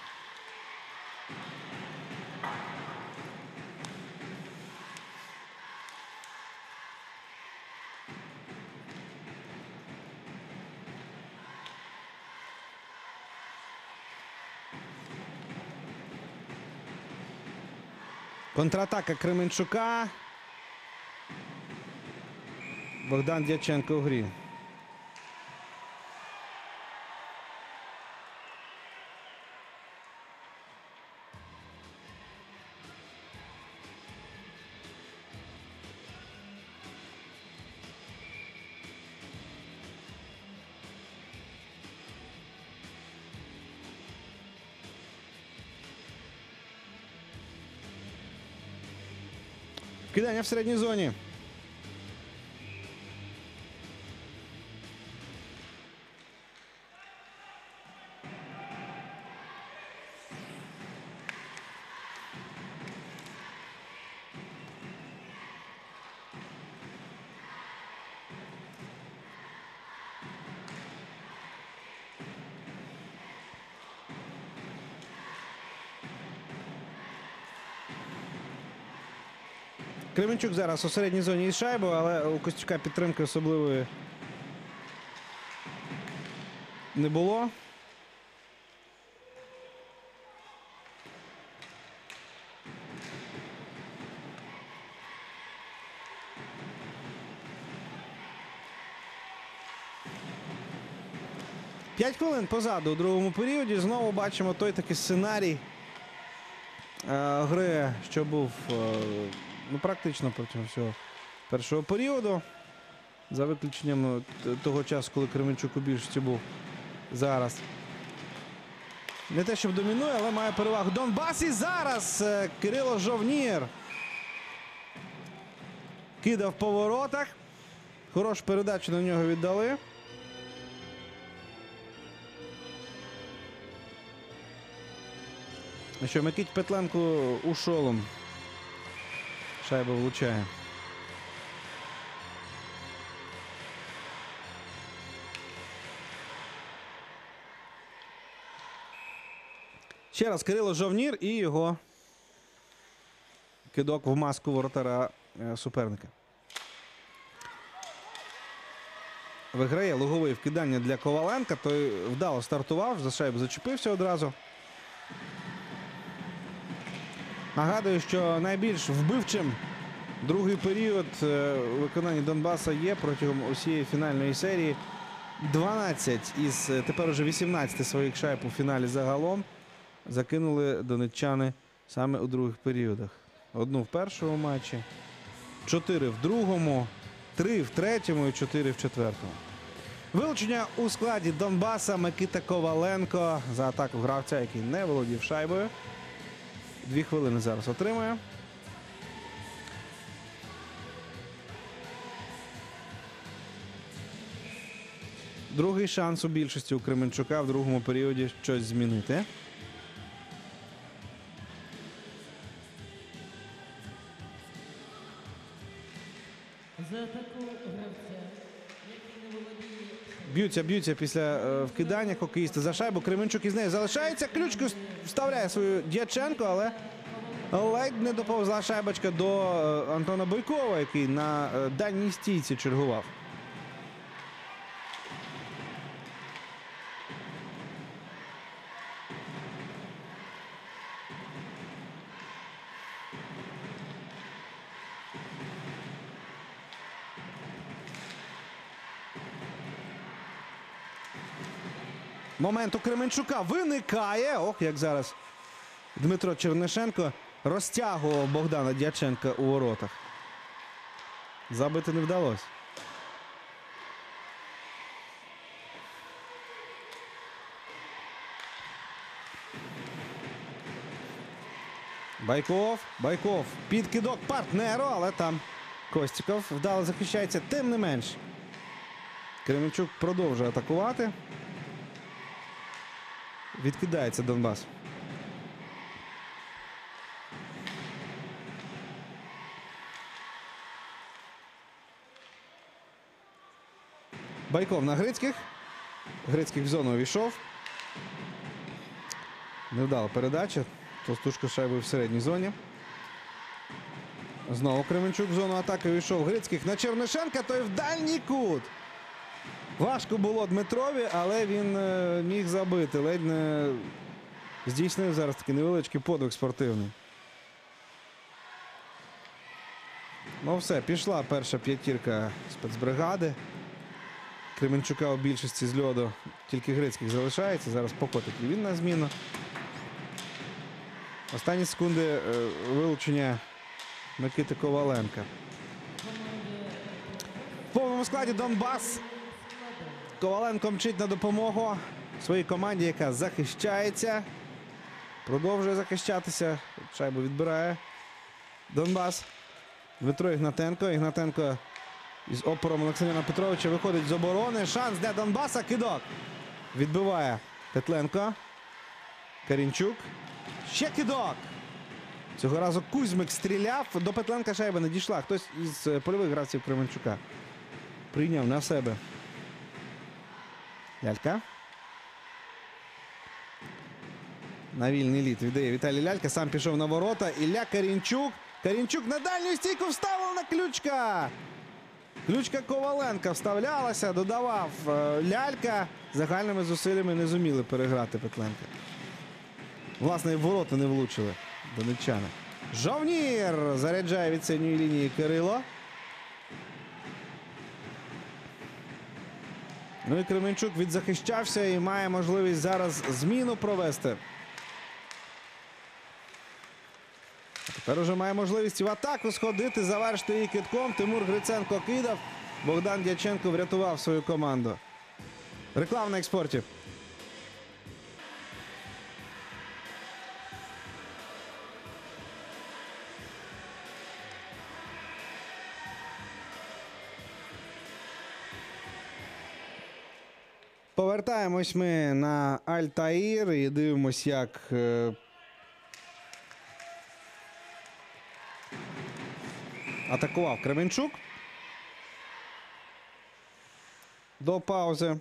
Контратака Кременчука. Богдан Дяченко в грі. Кидання в середній зоні. Кременчук зараз у середній зоні із шайбою, але у Костюка підтримки особливої не було. П'ять хвилин позаду у другому періоді. Знову бачимо той такий сценарій е, гри, що був е, ну, практично протягом всього першого періоду. За виключенням е, того часу, коли Кременчук у більшості був зараз. Не те, щоб домінує, але має перевагу. Донбас і зараз е, Кирило Жовнір. Кидав по воротах. Хорошу передачу на нього віддали. Що Микить Петленко у шолом. Шайба влучає. Ще раз Кирило Жовнір і його кидок в маску воротара е, суперника. Виграє луговий вкидання для Коваленка. Той вдало стартував, за шайбу зачепився одразу. Нагадую, що найбільш вбивчим другий період е, у виконанні Донбаса є протягом усієї фінальної серії. 12 із е, тепер уже 18 своїх шайб у фіналі загалом закинули донеччани саме у других періодах. Одну в першому матчі, чотири в другому, три в третьому і чотири в четвертому. Вилучення у складі Донбаса Микита Коваленко за атаку гравця, який не володів шайбою. Дві хвилини зараз отримує. Другий шанс у більшості у Кременчука в другому періоді щось змінити. За атаку гравця, який не володіє Б'ються, б'ються після е, вкидання хокеїсти за шайбу. Кременчук із нею залишається. Ключку вставляє свою Дяченко, але ледь не доповзла шайбочка до е, Антона Бойкова, який на е, дальній стійці чергував. Момент у Кременчука виникає. Ох, як зараз Дмитро Чернишенко розтягував Богдана Дяченка у воротах. Забити не вдалося. Байков, Байков. Підкидок партнеру, але там Костіков вдало захищається. Тим не менш. Кременчук продовжує атакувати. Відкидається Донбас. Байков на Грицьких. Грицьких в зону увійшов. Невдала передача. Толстушка з шайбою в середній зоні. Знову Кременчук в зону атаки увійшов Грицьких на Чернишенка, той в дальній кут. Важко було Дмитрові, але він е, міг забити. Ледь не здійснив зараз такий невеличкий подвиг спортивний. Ну все, пішла перша п'ятірка спецбригади. Кременчука у більшості з льоду тільки Грицьких залишається. Зараз покотить і він на зміну. Останні секунди е, вилучення Микити Коваленка. В повному складі Донбас. Коваленко мчить на допомогу своїй команді, яка захищається. Продовжує захищатися. Шайбу відбирає Донбас. Дмитро Ігнатенко. Ігнатенко із опором Олександра Петровича виходить з оборони. Шанс для Донбаса. Кидок. Відбиває Петленко. Карінчук. Ще кидок. Цього разу Кузьмик стріляв. До Петленка шайба не дійшла. Хтось із польових гравців Кременчука прийняв на себе. Лялька. На вільний літ віддає Віталій Лялька. Сам пішов на ворота. Ілля Карінчук. Карінчук на дальню стійку вставив на ключка. Ключка Коваленка вставлялася, додавав е, лялька. Загальними зусиллями не зуміли переграти Петленка. Власне, і ворота не влучили донеччани. Жовнір заряджає від синьої лінії Кирило. Ну і Кременчук відзахищався і має можливість зараз зміну провести. Тепер уже має можливість в атаку сходити, завершити її китком. Тимур Гриценко кидав. Богдан Дяченко врятував свою команду. Реклама на експорті. Повертаємось ми на Альтаїр і дивимось, як е, атакував Кременчук. До паузи.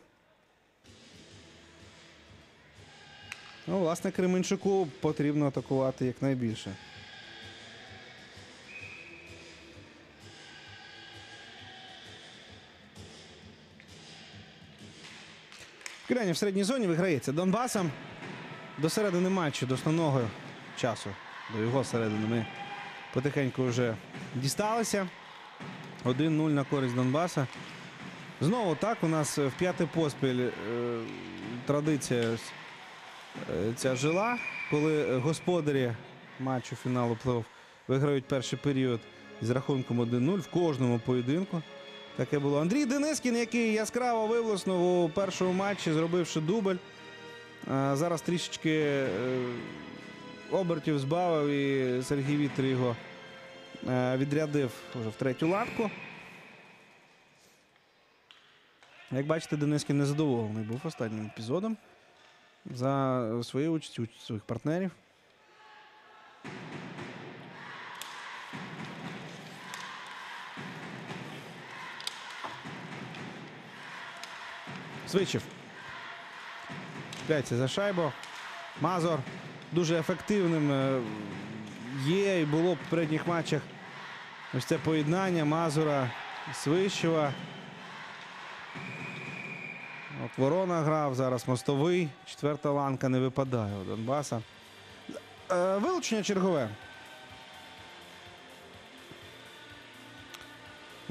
Ну, власне, Кременчуку потрібно атакувати якнайбільше. Кидання в середній зоні виграється Донбасом. До середини матчу, до основного часу, до його середини ми потихеньку вже дісталися. 1-0 на користь Донбаса. Знову так, у нас в п'ятий поспіль е, традиція е, ця жила, коли господарі матчу фіналу плей-офф виграють перший період з рахунком 1-0 в кожному поєдинку. Таке було. Андрій Денискін, який яскраво виблиснув у першому матчі, зробивши дубль. А зараз трішечки е, обертів збавив і Сергій Вітер його е, відрядив вже в третю ланку. Як бачите, Денискін незадоволений був останнім епізодом за свою участь, участь своїх партнерів. Свичів. Чіпляється за шайбу. Мазур дуже ефективним е, є і було в попередніх матчах. Ось це поєднання Мазура Свищева. От Ворона грав, зараз мостовий. Четверта ланка не випадає у Донбаса. Е, Вилучення чергове.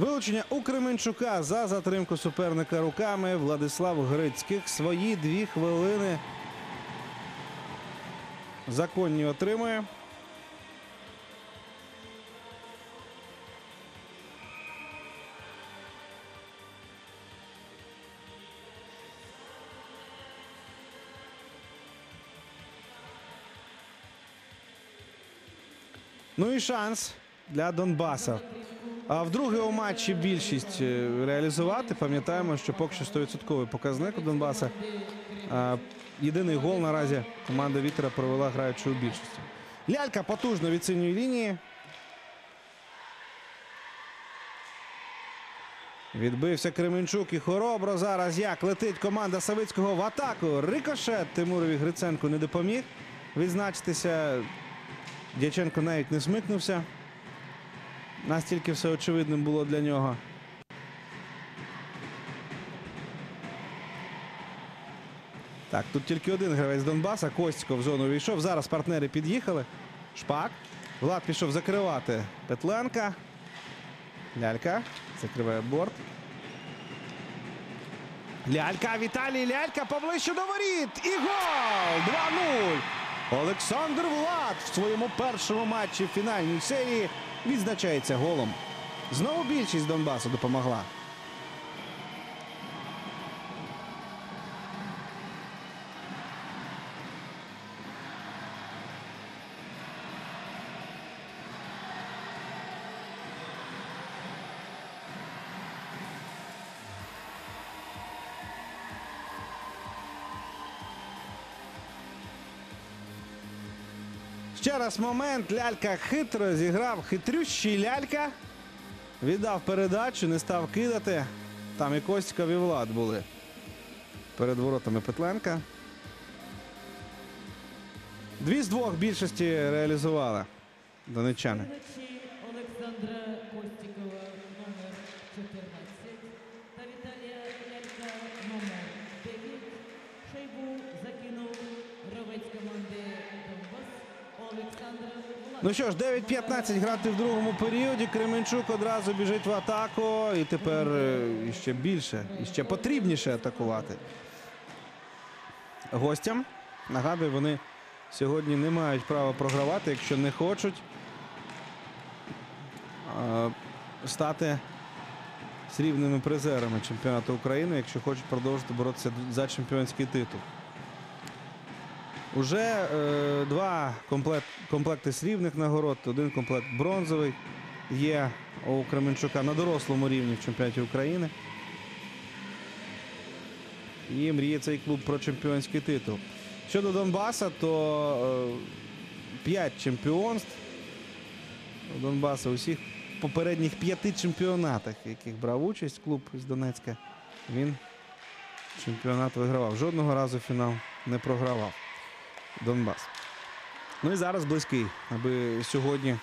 Вилучення у Кременчука за затримку суперника руками. Владислав Грицьких свої дві хвилини. Законні отримує. Ну і шанс для Донбаса. А вдруге у матчі більшість е, реалізувати. Пам'ятаємо, що поки що 100% показник у Донбаса. Єдиний гол наразі команда Вітера провела граючи у більшості. Лялька потужно від синьої лінії. Відбився Кременчук і хоробро зараз як летить команда Савицького в атаку. Рикошет Тимурові Гриценку не допоміг відзначитися. Дяченко навіть не смикнувся. Настільки все очевидним було для нього. Так, тут тільки один гравець Донбаса. Костько в зону війшов. Зараз партнери під'їхали. Шпак. Влад пішов закривати Петленка. Лялька. Закриває борт. Лялька, Віталій Лялька поближче до воріт. І гол! 2-0. Олександр Влад в своєму першому матчі в фінальній серії відзначається голом. Знову більшість Донбасу допомогла. Ще раз момент. Лялька хитро зіграв. Хитрющий лялька. Віддав передачу, не став кидати. Там і Костіков, і Влад були. Перед воротами Петленка. Дві з двох більшості реалізували донечани. Глядачі Олександра Костікова номер 14 та Віталія Лялька номер 9. Шайбу закинув гравець команди Донбас Олександр Влад. Ну що ж, 9-15 грати в другому періоді. Кременчук одразу біжить в атаку. І тепер е, іще більше, іще потрібніше атакувати. Гостям. Нагадую, вони сьогодні не мають права програвати, якщо не хочуть е, стати срібними призерами чемпіонату України, якщо хочуть продовжити боротися за чемпіонський титул. Уже е, два комплект, комплекти срібних нагород, один комплект бронзовий є у Кременчука на дорослому рівні в чемпіонаті України. І мріє цей клуб про чемпіонський титул. Щодо Донбаса, то е, 5 чемпіонств у Донбаса усіх попередніх п'яти чемпіонатах, в яких брав участь клуб з Донецька, він чемпіонат вигравав. Жодного разу фінал не програвав Донбас. Ну і зараз близький, аби сьогодні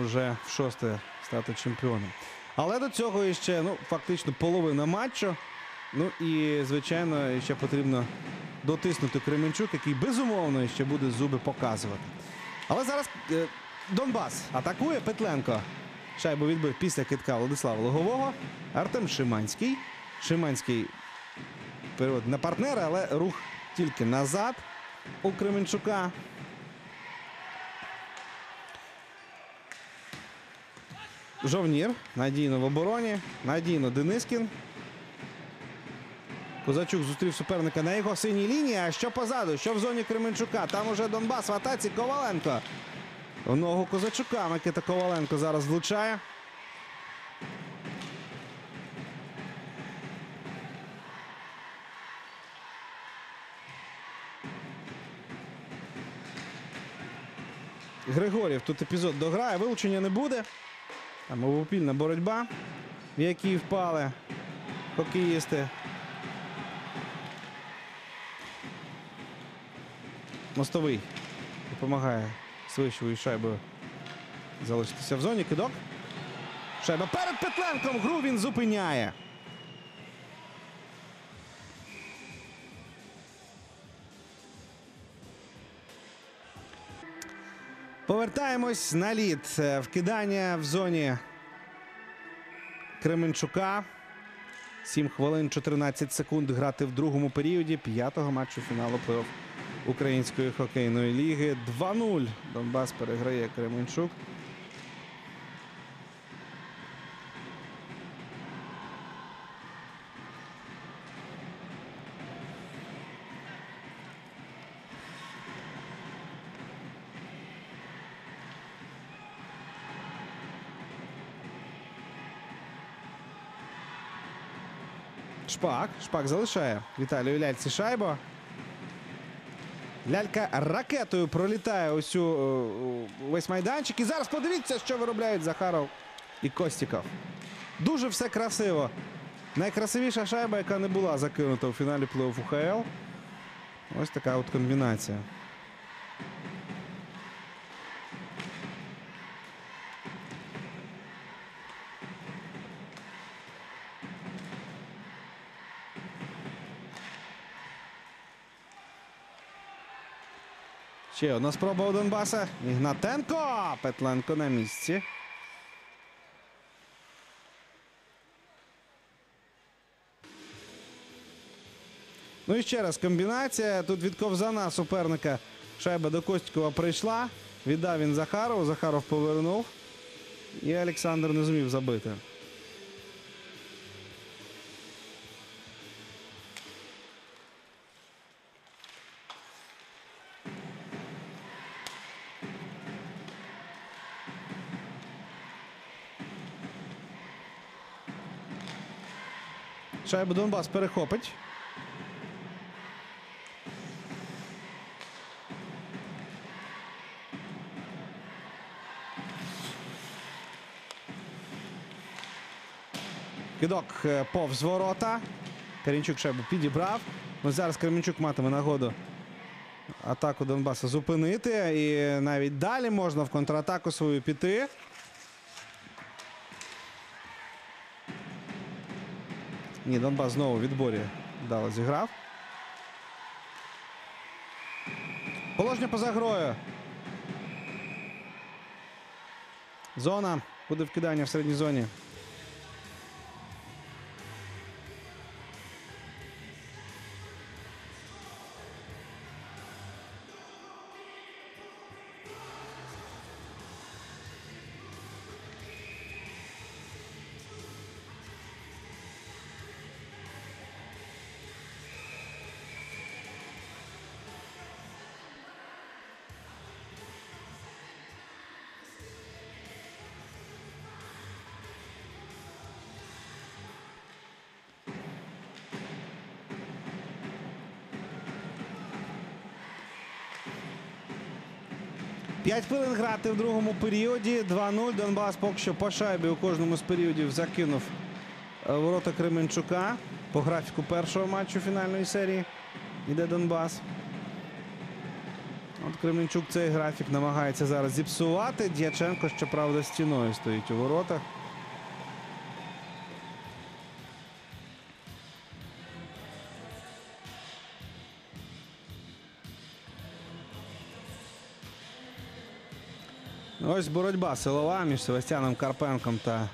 вже в шосте стати чемпіоном. Але до цього іще ну, фактично половина матчу. Ну і, звичайно, ще потрібно дотиснути Кременчук, який безумовно ще буде зуби показувати. Але зараз е, Донбас атакує Петленко. Шайбу відбив після китка Владислава Логового. Артем Шиманський. Шиманський перевод на партнера, але рух тільки назад у Кременчука. Жовнір надійно в обороні. Надійно Денискін. Козачук зустрів суперника на його синій лінії. А що позаду? Що в зоні Кременчука? Там уже Донбас в атаці Коваленко. В ногу Козачука Микита Коваленко зараз влучає. Григорів тут епізод дограє. Вилучення не буде. Там обопільна боротьба, в якій впали хокеїсти. Мостовий допомагає Свищевою шайбою залишитися в зоні. Кидок. Шайба перед Петленком. Гру він зупиняє. Повертаємось на лід. Е, Вкидання в зоні Кременчука. 7 хвилин 14 секунд грати в другому періоді п'ятого матчу фіналу плей-офф Української хокейної ліги. 2-0. Донбас переграє Кременчук. Шпак. Шпак залишає Віталію Ляльці шайбу. Лялька ракетою пролітає усю е, весь майданчик. І зараз подивіться, що виробляють Захаров і Костіков. Дуже все красиво. Найкрасивіша шайба, яка не була закинута у фіналі плей-офф УХЛ. Ось така от комбінація. Ще одна спроба у Донбаса. Ігнатенко. Петленко на місці. Ну і ще раз комбінація. Тут від ковзана суперника шайба до Костікова прийшла. Віддав він Захарову. Захаров повернув. І Олександр не зумів забити. Шайбу Донбас перехопить. Кидок е, повз ворота. Карінчук шайбу підібрав. Ну, зараз Кременчук матиме нагоду атаку Донбаса зупинити. І навіть далі можна в контратаку свою піти. Ні, Донбас знову в відборі вдало зіграв. Положення поза грою. Зона. Буде вкидання в середній зоні. 5 хвилин грати в другому періоді. 2-0. Донбас поки що по шайбі у кожному з періодів закинув е, ворота Кременчука. По графіку першого матчу фінальної серії йде Донбас. От Кременчук цей графік намагається зараз зіпсувати. Дяченко, щоправда, стіною стоїть у воротах. Ось боротьба силова між Севастьяном Карпенком та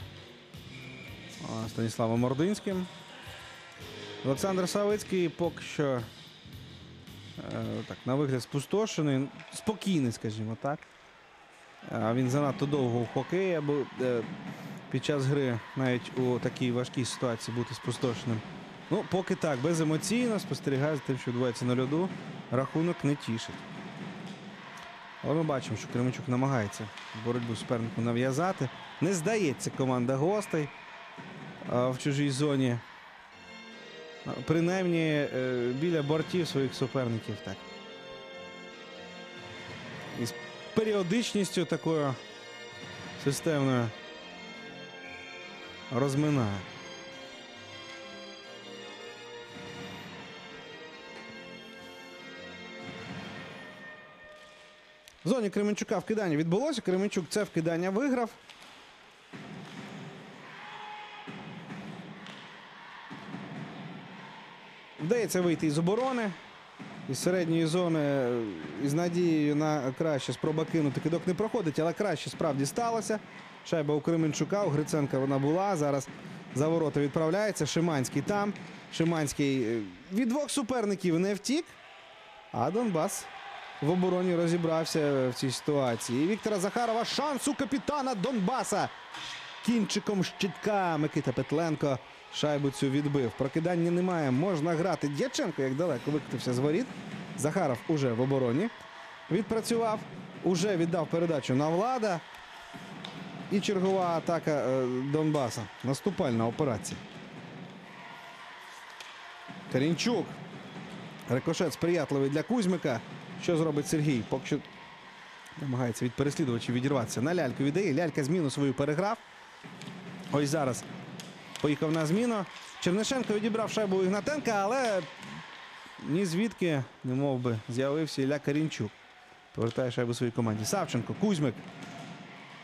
Станіславом Мординським. Олександр Савицький поки що е, так, на вигляд спустошений, спокійний, скажімо так. Він занадто довго у хокеї, аби е, під час гри навіть у такій важкій ситуації бути спустошеним. Ну, поки так, беземоційно спостерігає за тим, що відбувається на льоду. Рахунок не тішить. Але ми бачимо, що Кременчук намагається боротьбу супернику нав'язати. Не здається команда гостей в чужій зоні. Принаймні е, біля бортів своїх суперників. Так. І з періодичністю такою системною розминає. В зоні Кременчука вкидання відбулося. Кременчук це вкидання виграв. Вдається вийти із оборони. Із середньої зони із надією на краще спроба кинути кидок не проходить, але краще справді сталося. Шайба у Кременчука, у Гриценка вона була. Зараз за ворота відправляється. Шиманський там. Шиманський від двох суперників не втік. А Донбас в обороні розібрався в цій ситуації. І Віктора Захарова шанс у капітана Донбаса. Кінчиком щитка Микита Петленко шайбу цю відбив. Прокидання немає. Можна грати. Дяченко, як далеко викотився з воріт. Захаров уже в обороні. Відпрацював, уже віддав передачу на влада. І чергова атака е, Донбаса. Наступальна операція. Карінчук. Рикошет сприятливий для Кузьмика. Що зробить Сергій? Поки що намагається від переслідувачів відірватися. На ляльку віддає. Лялька зміну свою переграв. Ось зараз поїхав на зміну. Чернишенко відібрав шайбу Ігнатенка, але ні звідки, не мов би, з'явився Ілля Карінчук. Повертає шайбу своїй команді. Савченко, Кузьмик.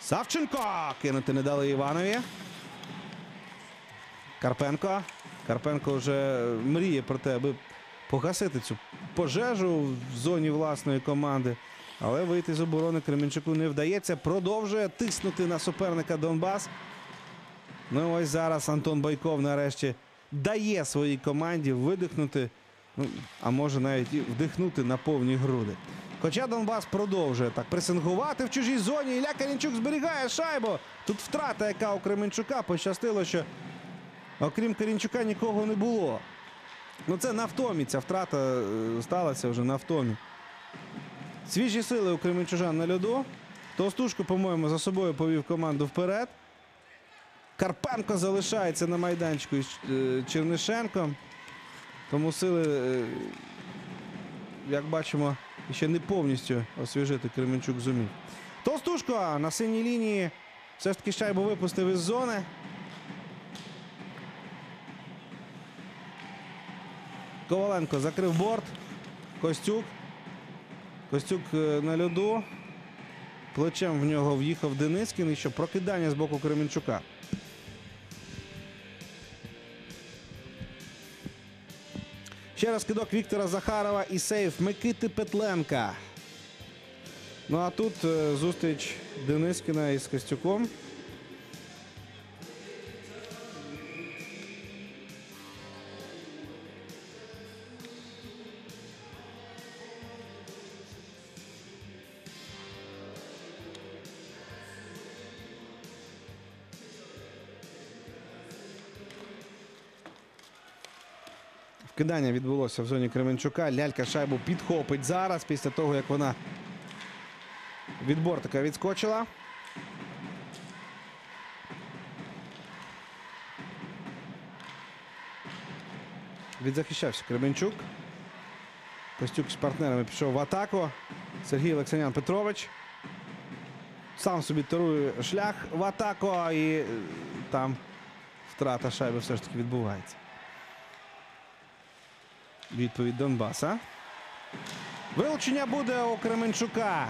Савченко! Кинути не дали Іванові. Карпенко. Карпенко вже мріє про те, аби погасити цю пожежу в зоні власної команди. Але вийти з оборони Кременчуку не вдається. Продовжує тиснути на суперника Донбас. Ну ось зараз Антон Байков нарешті дає своїй команді видихнути, ну, а може навіть і вдихнути на повні груди. Хоча Донбас продовжує так пресингувати в чужій зоні. Ілля Карінчук зберігає шайбу. Тут втрата, яка у Кременчука. Пощастило, що окрім Карінчука нікого не було. Ну це на втомі. Ця втрата е, сталася вже на втомі. Свіжі сили у Кременчужан на льоду. Товстушко, по-моєму, за собою повів команду вперед. Карпенко залишається на майданчику із е, Чернишенком. Тому сили, е, як бачимо, ще не повністю освіжити Кременчук зумів. Толстушко на синій лінії все ж таки шайбу випустив із зони. Коваленко закрив борт. Костюк. Костюк е, на льоду. Плечем в нього в'їхав Денискін. І що прокидання з боку Кременчука. Ще раз кидок Віктора Захарова і сейф Микити Петленка. Ну а тут е, зустріч Денискіна із Костюком. Вкидання відбулося в зоні Кременчука. Лялька шайбу підхопить зараз після того, як вона від бортика відскочила. Відзахищався Кременчук. Костюк з партнерами пішов в атаку. Сергій Олексанян Петрович. сам собі тарує шлях в атаку, і е, там втрата шайби все ж таки відбувається. Відповідь Донбаса. Вилучення буде у Кременчука.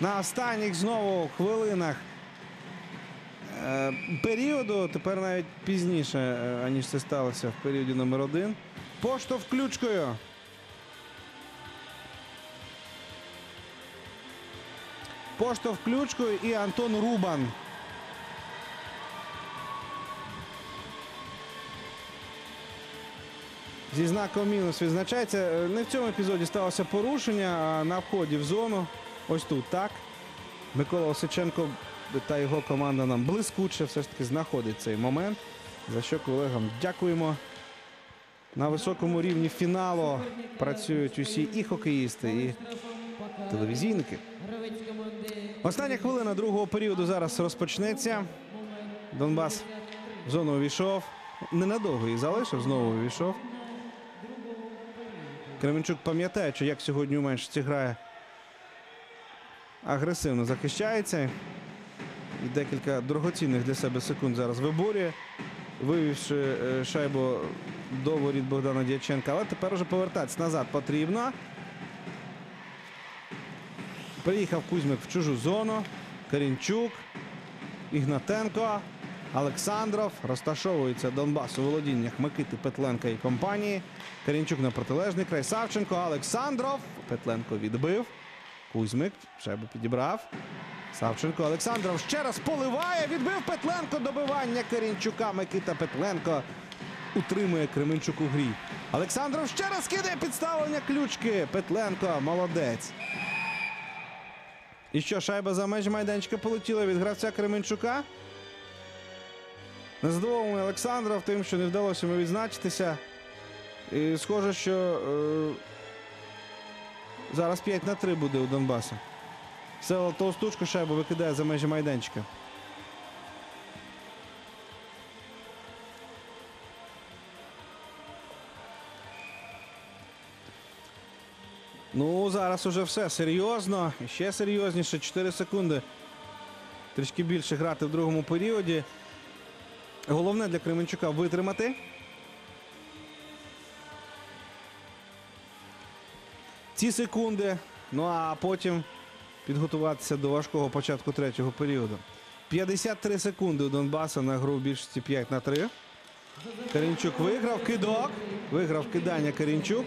На останніх знову хвилинах е, періоду, тепер навіть пізніше, е, аніж це сталося в періоді номер один. Поштовх ключкою. Поштовх ключкою і Антон Рубан. Зі знаком мінус відзначається. Е, Не в цьому епізоді сталося порушення, а на вході в зону. Ось тут так. Микола Осиченко та його команда нам блискуче все ж таки знаходить цей момент. За що колегам дякуємо. На високому рівні фіналу працюють усі і хокеїсти, і телевізійники. Остання хвилина другого періоду зараз розпочнеться. Донбас в зону увійшов. Ненадовго її залишив, знову увійшов. Кременчук пам'ятаючи, як сьогодні у меншості грає агресивно захищається. І декілька дорогоцінних для себе секунд зараз виборює, вивівши е, шайбу до воріт Богдана Дяченка. Але тепер уже повертатися назад потрібно. Приїхав Кузьмик в чужу зону. Карінчук, Ігнатенко, Олександров. Розташовується Донбас у володіннях Микити Петленка і компанії. Карінчук на протилежний край. Савченко, Олександров. Петленко відбив. Кузьмик шайбу підібрав. Савченко Олександров ще раз поливає. Відбив Петленко добивання Карінчука. Микита Петленко утримує Кременчук у грі. Олександров ще раз кидає підставлення ключки. Петленко молодець. І що, шайба за межі майданчика полетіла від гравця Кременчука. Незадоволений Олександров тим, що не вдалося йому відзначитися. І схоже, що е, зараз 5 на 3 буде у Донбасу. Всеволод Товстучко шайбу викидає за межі майданчика. Ну, зараз уже все серйозно. Ще серйозніше. 4 секунди. Трішки більше грати в другому періоді. Головне для Кременчука витримати. Ці секунди. Ну а потім підготуватися до важкого початку третього періоду. 53 секунди у Донбаса на гру в більшості 5 на 3. Карінчук виграв кидок. Виграв кидання Карінчук.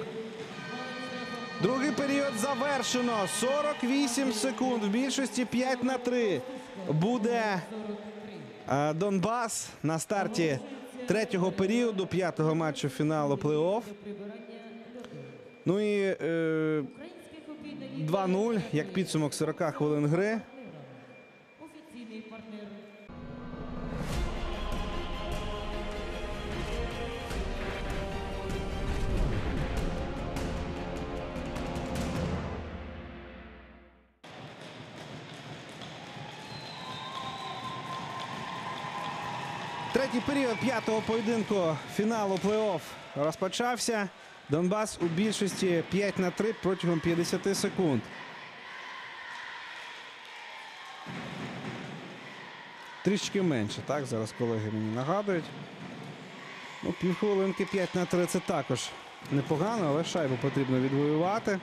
Другий період завершено. 48 секунд. В більшості 5 на 3. Буде Донбас на старті третього періоду, п'ятого матчу фіналу плей-офф. Ну і е, Український хокейний ліг 2-0, як підсумок 40 хвилин гри. Третій період п'ятого поєдинку фіналу плей-офф розпочався. Донбас у більшості 5 на 3 протягом 50 секунд. Трішки менше, так? Зараз колеги мені нагадують. Ну, півхвилинки 5 на 3 це також непогано, але шайбу потрібно відвоювати.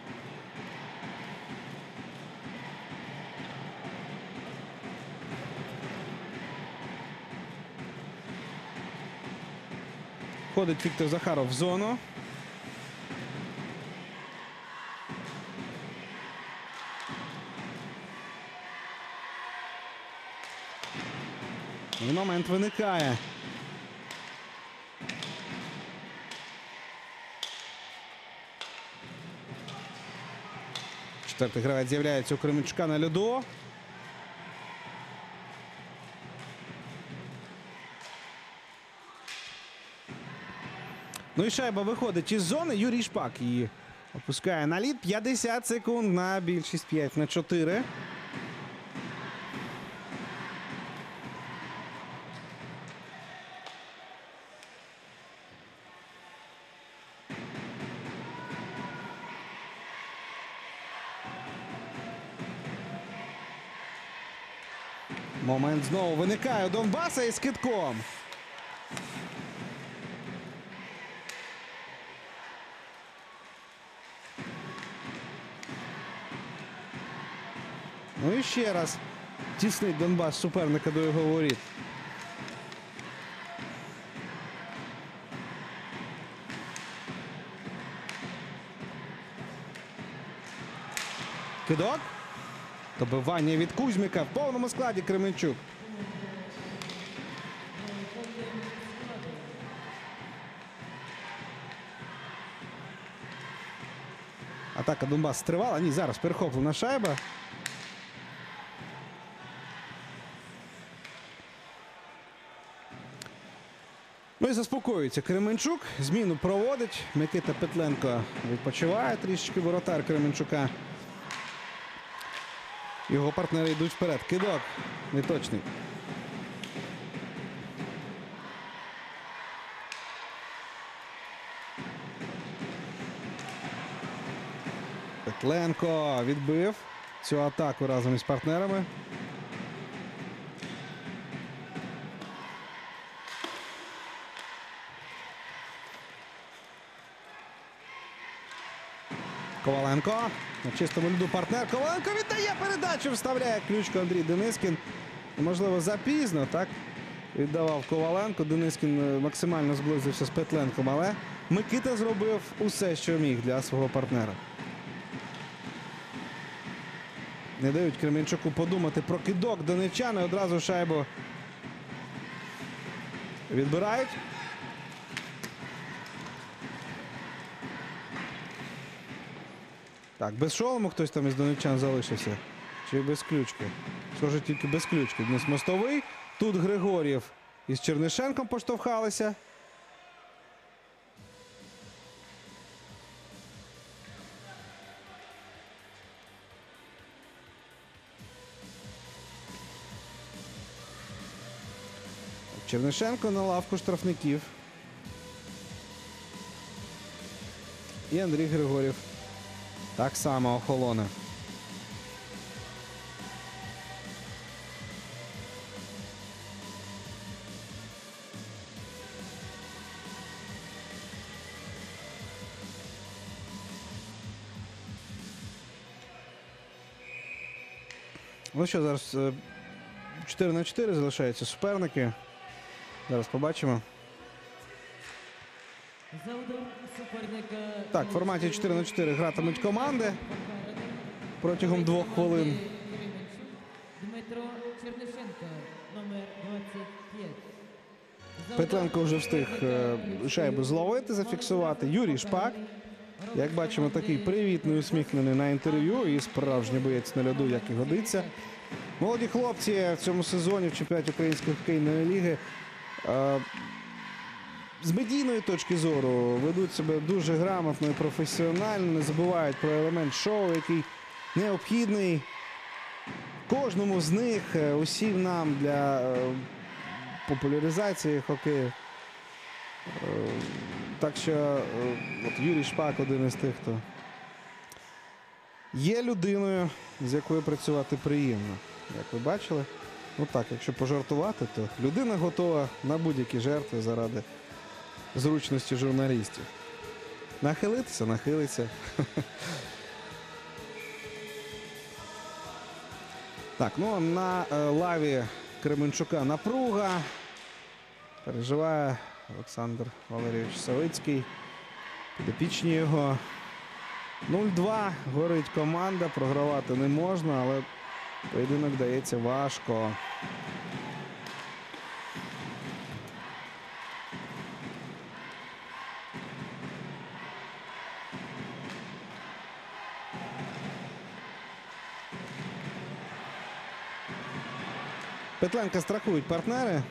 Ходить Віктор Захаров в зону. І момент виникає. Четвертий гравець з'являється у Кременчука на льоду. Ну і шайба виходить із зони. Юрій Шпак її опускає на лід. 50 секунд на більшість 5 на 4. Момент знову виникає у Донбаса із китком. Ще раз тіснить Донбас суперника до його воріт. Кидок. Добивання від Кузьміка в повному складі Кременчук. Атака Донбас тривала. Ні, зараз перехоплена шайба. І заспокоюється Кременчук. Зміну проводить. Микита Петленко відпочиває трішечки воротар Кременчука. Його партнери йдуть вперед. Кидок. Неточний. Петленко відбив цю атаку разом із партнерами. Коваленко. На чистому льоду партнер. Коваленко віддає передачу. Вставляє ключко Андрій Денискін. Можливо, запізно, так? Віддавав Коваленко. Денискін е, максимально зблизився з Петленком, але Микита зробив усе, що міг для свого партнера. Не дають Кременчуку подумати про кидок донечани. Одразу шайбу відбирають. Так, без шолому хтось там із донечан залишився. Чи без ключки? Схоже, тільки без ключки. Денис Мостовий. Тут Григор'єв із Чернишенком поштовхалися. Чернишенко на лавку штрафників. І Андрій Григорів так само охолоне. Ну що, зараз е, 4 на 4 залишаються суперники. Зараз побачимо. Так, в форматі 4 на 4 гратимуть команди протягом двох хвилин. Дмитро Чернишенко, номер 25. За Петленко вже встиг е, шайбу зловити, зафіксувати. Юрій Шпак. Як бачимо, такий привітний, усміхнений на інтерв'ю і справжній боєць на льоду, як і годиться. Молоді хлопці в цьому сезоні в чемпіонаті Української хокейної ліги е, з медійної точки зору ведуть себе дуже грамотно і професіонально, не забувають про елемент шоу, який необхідний кожному з них, е, усім нам для е, популяризації хокею. Е, Так що от Юрій Шпак один із тих, хто є людиною, з якою працювати приємно. Як ви бачили, ну так, якщо пожартувати, то людина готова на будь-які жертви заради зручності журналістів. Нахилитися, нахилиться. Так, ну на е, лаві Кременчука напруга. Переживає Олександр Валерійович Савицький. Підопічні його. 0-2. Горить команда. Програвати не можна, але поєдинок дається важко. Петленка страхують партнери.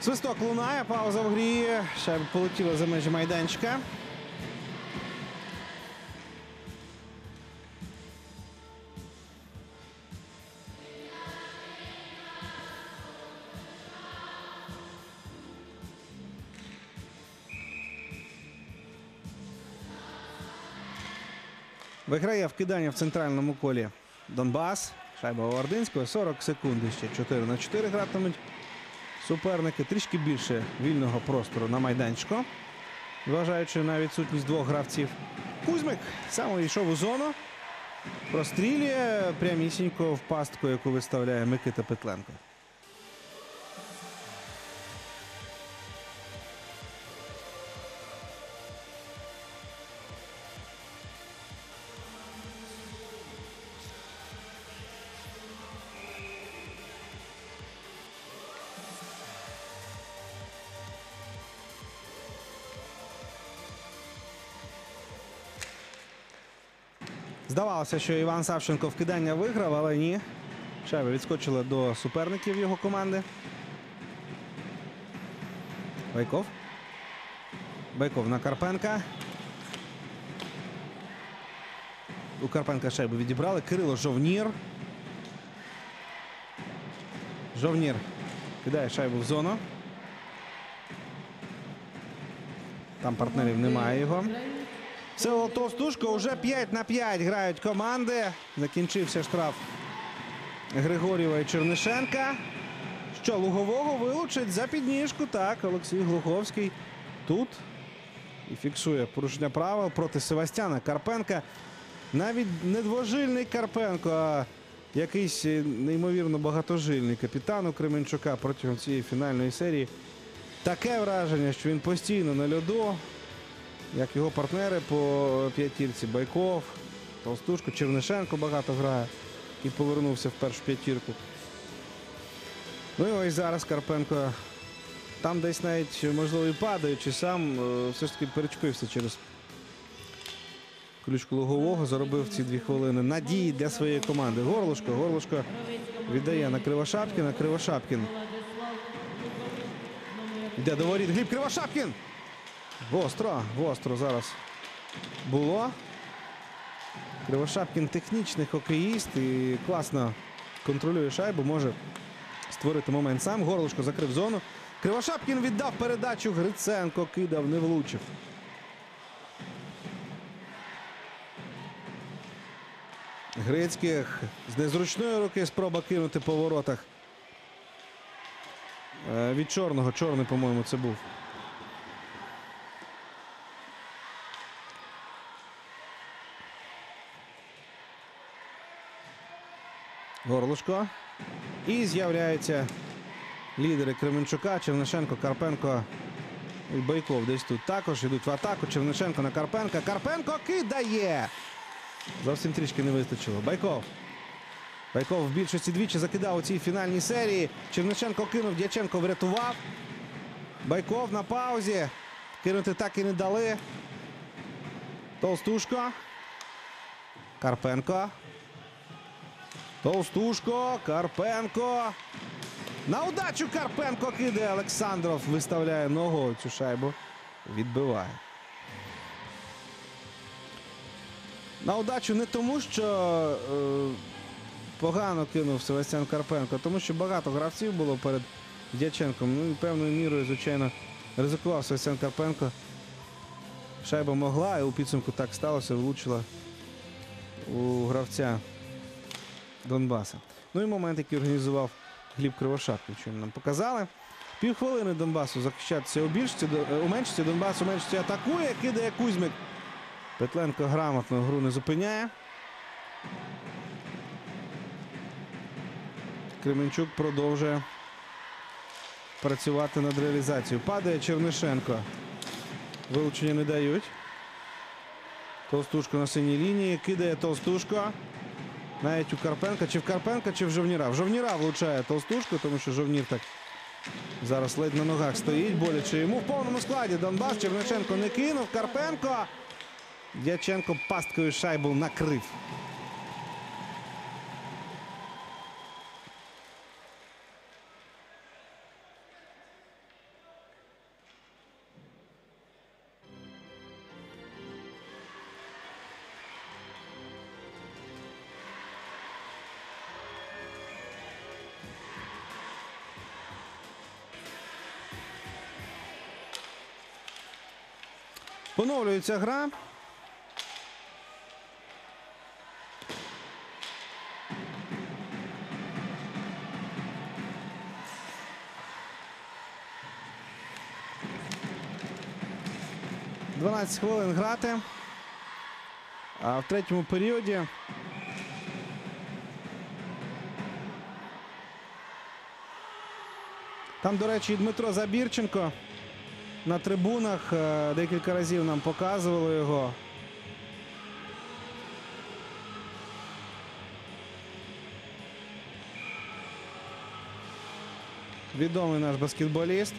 Свисток лунає, пауза в грі. Шайба полетіла за межі майданчика. Виграє вкидання в центральному колі Донбас. Шайба у Ординського. 40 секунд ще 4 на 4 гратимуть суперники. Трішки більше вільного простору на майданчику. Вважаючи на відсутність двох гравців. Кузьмик сам увійшов у зону. Прострілює прямісінько в пастку, яку виставляє Микита Петленко. Здавалося, що Іван Савченко вкидання виграв, але ні. Шайба відскочила до суперників його команди. Байков. Байков на Карпенка. У Карпенка шайбу відібрали. Кирило Жовнір. Жовнір кидає шайбу в зону. Там партнерів немає його. Село Товстушко вже 5 на 5 грають команди. Закінчився штраф Григорєва і Чернишенка. Що Лугового вилучить за підніжку. Так, Олексій Глуховський тут і фіксує порушення правил проти Севастяна Карпенка. Навіть не двожильний Карпенко, а якийсь е, неймовірно багатожильний капітан у Кременчука протягом цієї фінальної серії. Таке враження, що він постійно на льоду, як його партнери по п'ятірці Байков, Толстушко, Чернишенко багато грає і повернувся в першу п'ятірку. Ну і ось зараз Карпенко там десь навіть, можливо, і падаючи, сам е, все ж таки перечпився через ключку лугового, заробив ці дві хвилини надії для своєї команди. Горлушко, Горлушко віддає на Кривошапкіна. Кривошапкін йде до воріт. Гліб Кривошапкін. Востро, востро зараз було. Кривошапкін технічний хокеїст і класно контролює шайбу, може створити момент сам. Горлушко закрив зону. Кривошапкін віддав передачу. Гриценко кидав, не влучив. Грицьких з незручної руки спроба кинути по воротах. Е, Від чорного. Чорний, по-моєму, це був. Горлушко. І з'являються лідери Кременчука, Чернишенко, Карпенко і Байков. Десь тут також йдуть в атаку. Чернишенко на Карпенка. Карпенко кидає. Зовсім трішки не вистачило. Байков. Байков в більшості двічі закидав у цій фінальній серії. Черниченко кинув, Дяченко врятував. Байков на паузі. Кинути так і не дали. Толстушко. Карпенко. Толстушко. Карпенко. На удачу Карпенко кидає. Олександров виставляє ногу цю шайбу. Відбиває. На удачу не тому, що е, погано кинув Севастьян Карпенко, тому що багато гравців було перед Дяченком. Ну і певною мірою, звичайно, ризикував Севастьян Карпенко. Шайба могла, і у підсумку так сталося, влучила у гравця Донбаса. Ну і момент, який організував Гліб Кривошапкін, що нам показали. Півхвилини Донбасу захищатися у більшості, е, у меншості, Донбас у меншості атакує, кидає Кузьмик. Петленко грамотно гру не зупиняє. Кременчук продовжує працювати над реалізацією. Падає Чернишенко. Вилучення не дають. Толстушко на синій лінії. Кидає Толстушко. Навіть у Карпенка. Чи в Карпенка, чи в Жовніра. В Жовніра влучає толстушку, тому що Жовнір так зараз ледь на ногах стоїть. Боляче йому в повному складі. Донбас Черниченко не кинув. Карпенко. Дяченко пасткою шайбу накрив. Поновлюється гра. Дванадцять хвилин грати. А в третьому періоді. Там, до речі, і Дмитро Забірченко на трибунах е, декілька разів нам показували його. Відомий наш баскетболіст.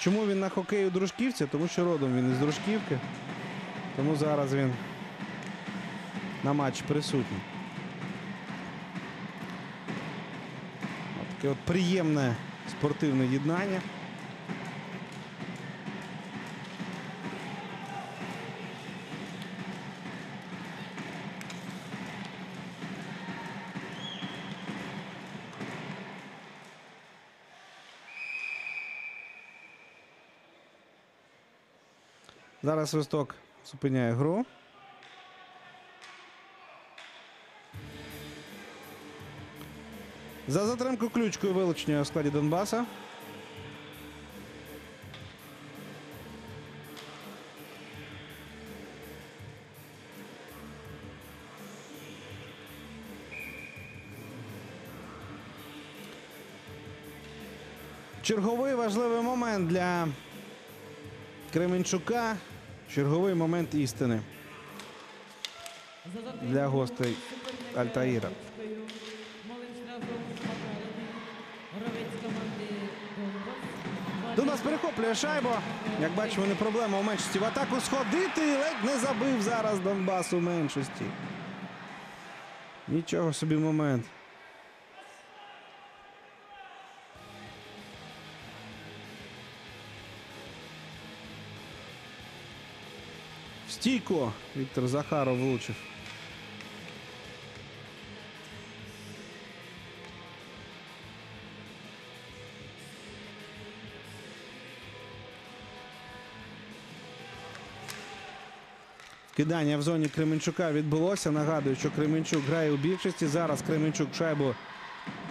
Чому він на хокею дружківці? Тому що родом він із дружківки. Тому зараз він на матчі присутній. Таке от приємне спортивне єднання. Зараз свисток зупиняє гру. За затримку ключкою вилучення у складі Донбаса. Черговий важливий момент для Кременчука. Черговий момент істини. Для гостей Альтаїра. ручкою малим штрафом Макалові. Гравець команди Донбас. Донбас шайбу. Як бачимо, не проблема у меншості в атаку сходити. і Ледь не забив зараз Донбас у меншості. Нічого собі момент. Стійко Віктор Захаров влучив. Кидання в зоні Кременчука відбулося. Нагадую, що Кременчук грає у більшості. Зараз Кременчук шайбу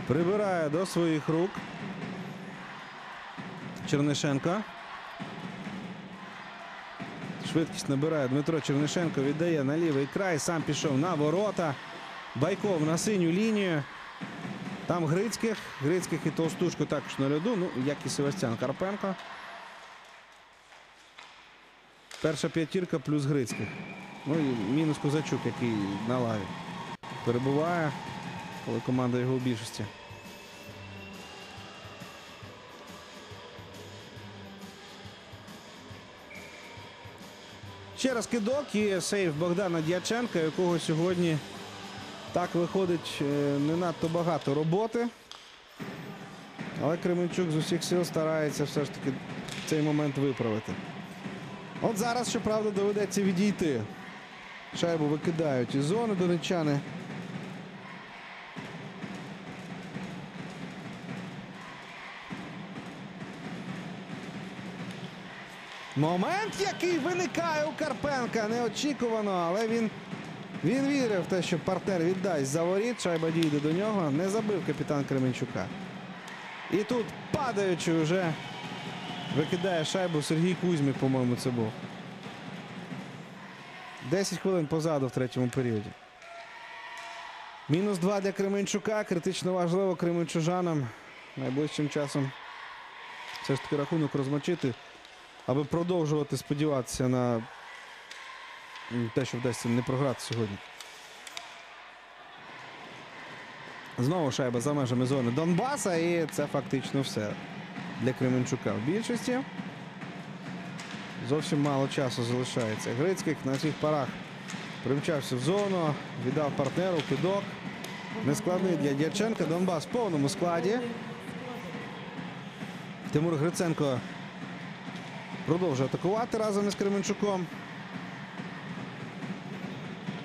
прибирає до своїх рук. Чернишенко. Швидкість набирає Дмитро Чернишенко. Віддає на лівий край. Сам пішов на ворота. Байков на синю лінію. Там Грицьких. Грицьких і Толстушко також на льоду. Ну, як і Севастьян Карпенко. Перша п'ятірка плюс Грицьких. Ну і мінус Козачук, який на лаві перебуває, коли команда його у більшості. Ще раз кидок і сейф Богдана Дяченка, якого сьогодні так виходить е, не надто багато роботи. Але Кременчук з усіх сил старається все ж таки цей момент виправити. От зараз, щоправда, доведеться відійти. Шайбу викидають із зони донечани. Момент, який виникає у Карпенка. Неочікувано, але він, він вірив в те, що партнер віддасть за воріт. Шайба дійде до нього. Не забив капітан Кременчука. І тут, падаючи, вже викидає шайбу Сергій Кузьмік, по-моєму, це був. 10 хвилин позаду в третьому періоді. Мінус 2 для Кременчука. Критично важливо Кременчужанам найближчим часом все ж таки рахунок розмочити, аби продовжувати сподіватися на те, що вдасться не програти сьогодні. Знову шайба за межами зони Донбаса, і це фактично все для Кременчука в більшості. Зовсім мало часу залишається. Грицьких на всіх парах примчався в зону, віддав партнеру, кидок. Нескладний для Дяченка. Донбас в повному складі. Тимур Гриценко продовжує атакувати разом із Кременчуком.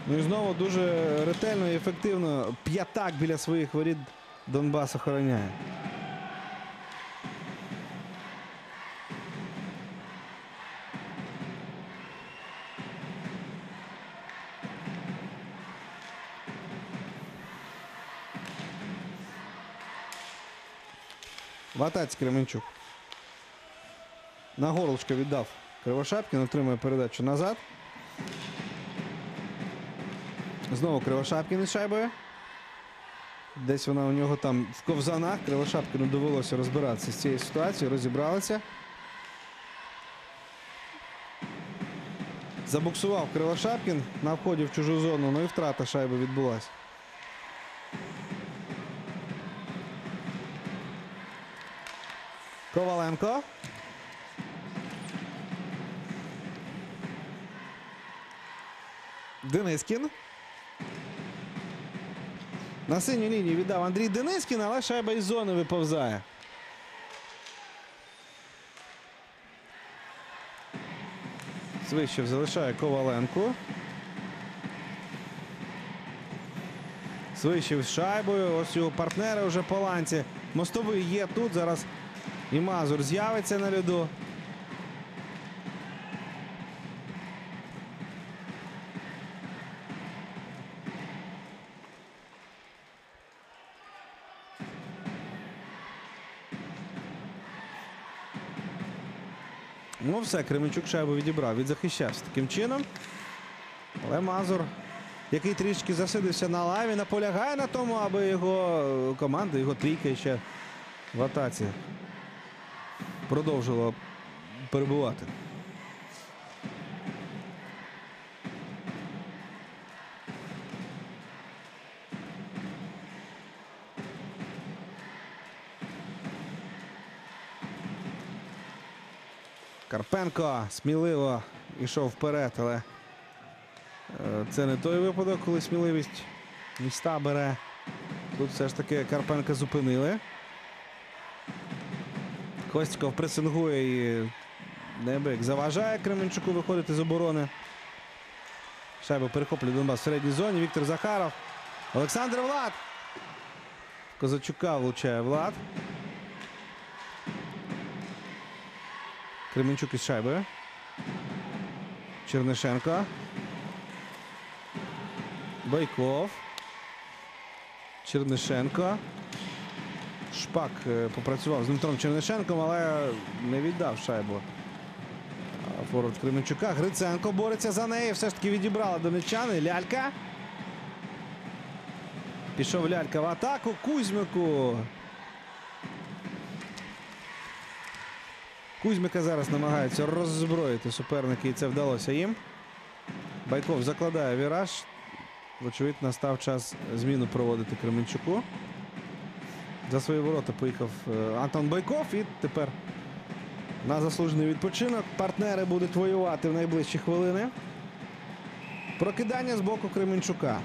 Ну і знову дуже ретельно і ефективно п'ятак біля своїх воріт Донбас охороняє. В Кременчук. На горлочко віддав Кривошапкін, отримує передачу назад. Знову Кривошапкін із шайбою. Десь вона у нього там в ковзанах. Кривошапкіну довелося розбиратися з цією ситуацією, розібралися. Забуксував Кривошапкін на вході в чужу зону, ну і втрата шайби відбулася. Коваленко. Денискін. На синій лінії віддав Андрій Денискін, але шайба із зони виповзає. Свищев залишає Коваленку. Свищев з шайбою. Ось його партнери вже по ланці. Мостовий є тут. Зараз і Мазур з'явиться на льоду. Ну, все, Кременчук шайбу відібрав, відзахищався таким чином. Але Мазур, який трішки засидився на лаві, наполягає на тому, аби його команда, його трійка ще в атаці продовжувала перебувати. Карпенко сміливо йшов вперед, але е, це не той випадок, коли сміливість міста бере. Тут все ж таки Карпенка зупинили. Костіков пресингує і Небек заважає Кременчуку виходити з оборони. Шайбу перехоплює Донбас в середній зоні. Віктор Захаров. Олександр Влад. Козачука влучає Влад. Кременчук із шайбою. Чернишенко. Байков. Чернишенко. Шпак е, попрацював з Дмитром Чернишенком, але не віддав шайбу. Форвард Кременчука. Гриценко бореться за неї. Все ж таки відібрала донечани. Лялька. Пішов лялька в атаку. Кузьмику. Кузьмика зараз намагаються роззброїти суперники, і це вдалося їм. Байков закладає віраж. Вочевидь, настав час зміну проводити Кременчуку. За свої ворота поїхав е, Антон Байков і тепер на заслужений відпочинок. Партнери будуть воювати в найближчі хвилини. Прокидання з боку Кременчука.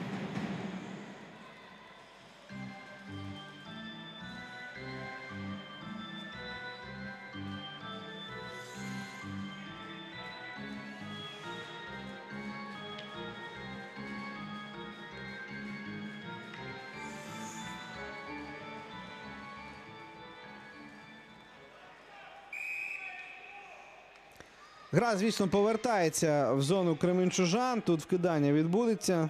Гра, звісно, повертається в зону Кременчужан. Тут вкидання відбудеться.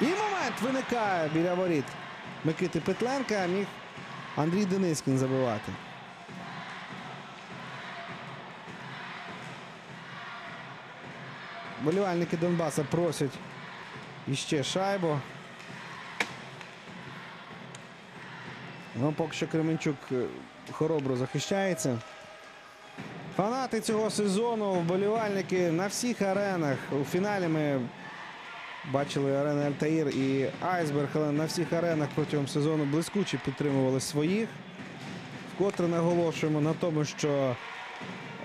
І момент виникає біля воріт Микити Петленка. Міг Андрій Денискін забивати. Болівальники Донбаса просять іще шайбу. Ну, поки що Кременчук е, хоробро захищається. Фанати цього сезону, вболівальники на всіх аренах. У фіналі ми бачили арени Альтаїр і Айсберг, але на всіх аренах протягом сезону блискуче підтримували своїх. Вкотре наголошуємо на тому, що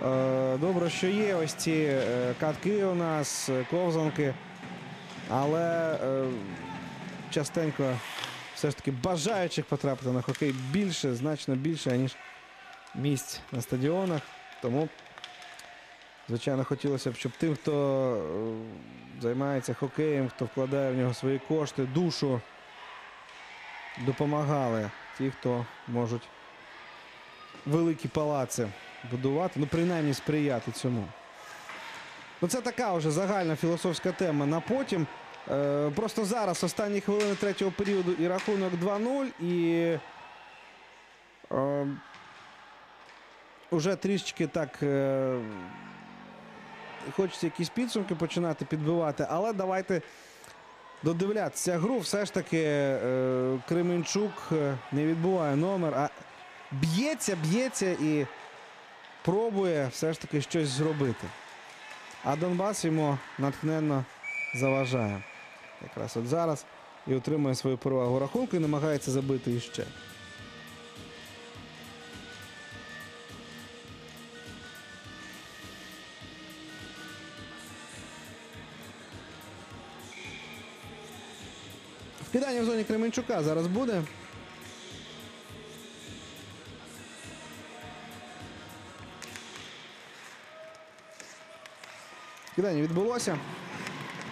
е, добре, що є ось ці е, катки у нас, е, ковзанки. Але е, частенько все ж таки бажаючих потрапити на хокей більше, значно більше, ніж місць на стадіонах. Тому, звичайно, хотілося б, щоб тим, хто е, займається хокеєм, хто вкладає в нього свої кошти, душу, допомагали ті, хто можуть великі палаци будувати, ну принаймні сприяти цьому. Ну, це така вже загальна філософська тема на потім. Е, просто зараз останні хвилини третього періоду і рахунок 2-0, і е, уже трішечки так е, хочеться якісь підсумки починати підбивати, але давайте додивлятися гру. Все ж таки е, Кременчук е, не відбуває номер, а б'ється, б'ється і пробує все ж таки щось зробити. А Донбас йому натхненно заважає. Якраз от зараз і отримує свою перевагу рахунку і намагається забити іще. Вкидання в зоні Кременчука зараз буде. Кидання відбулося.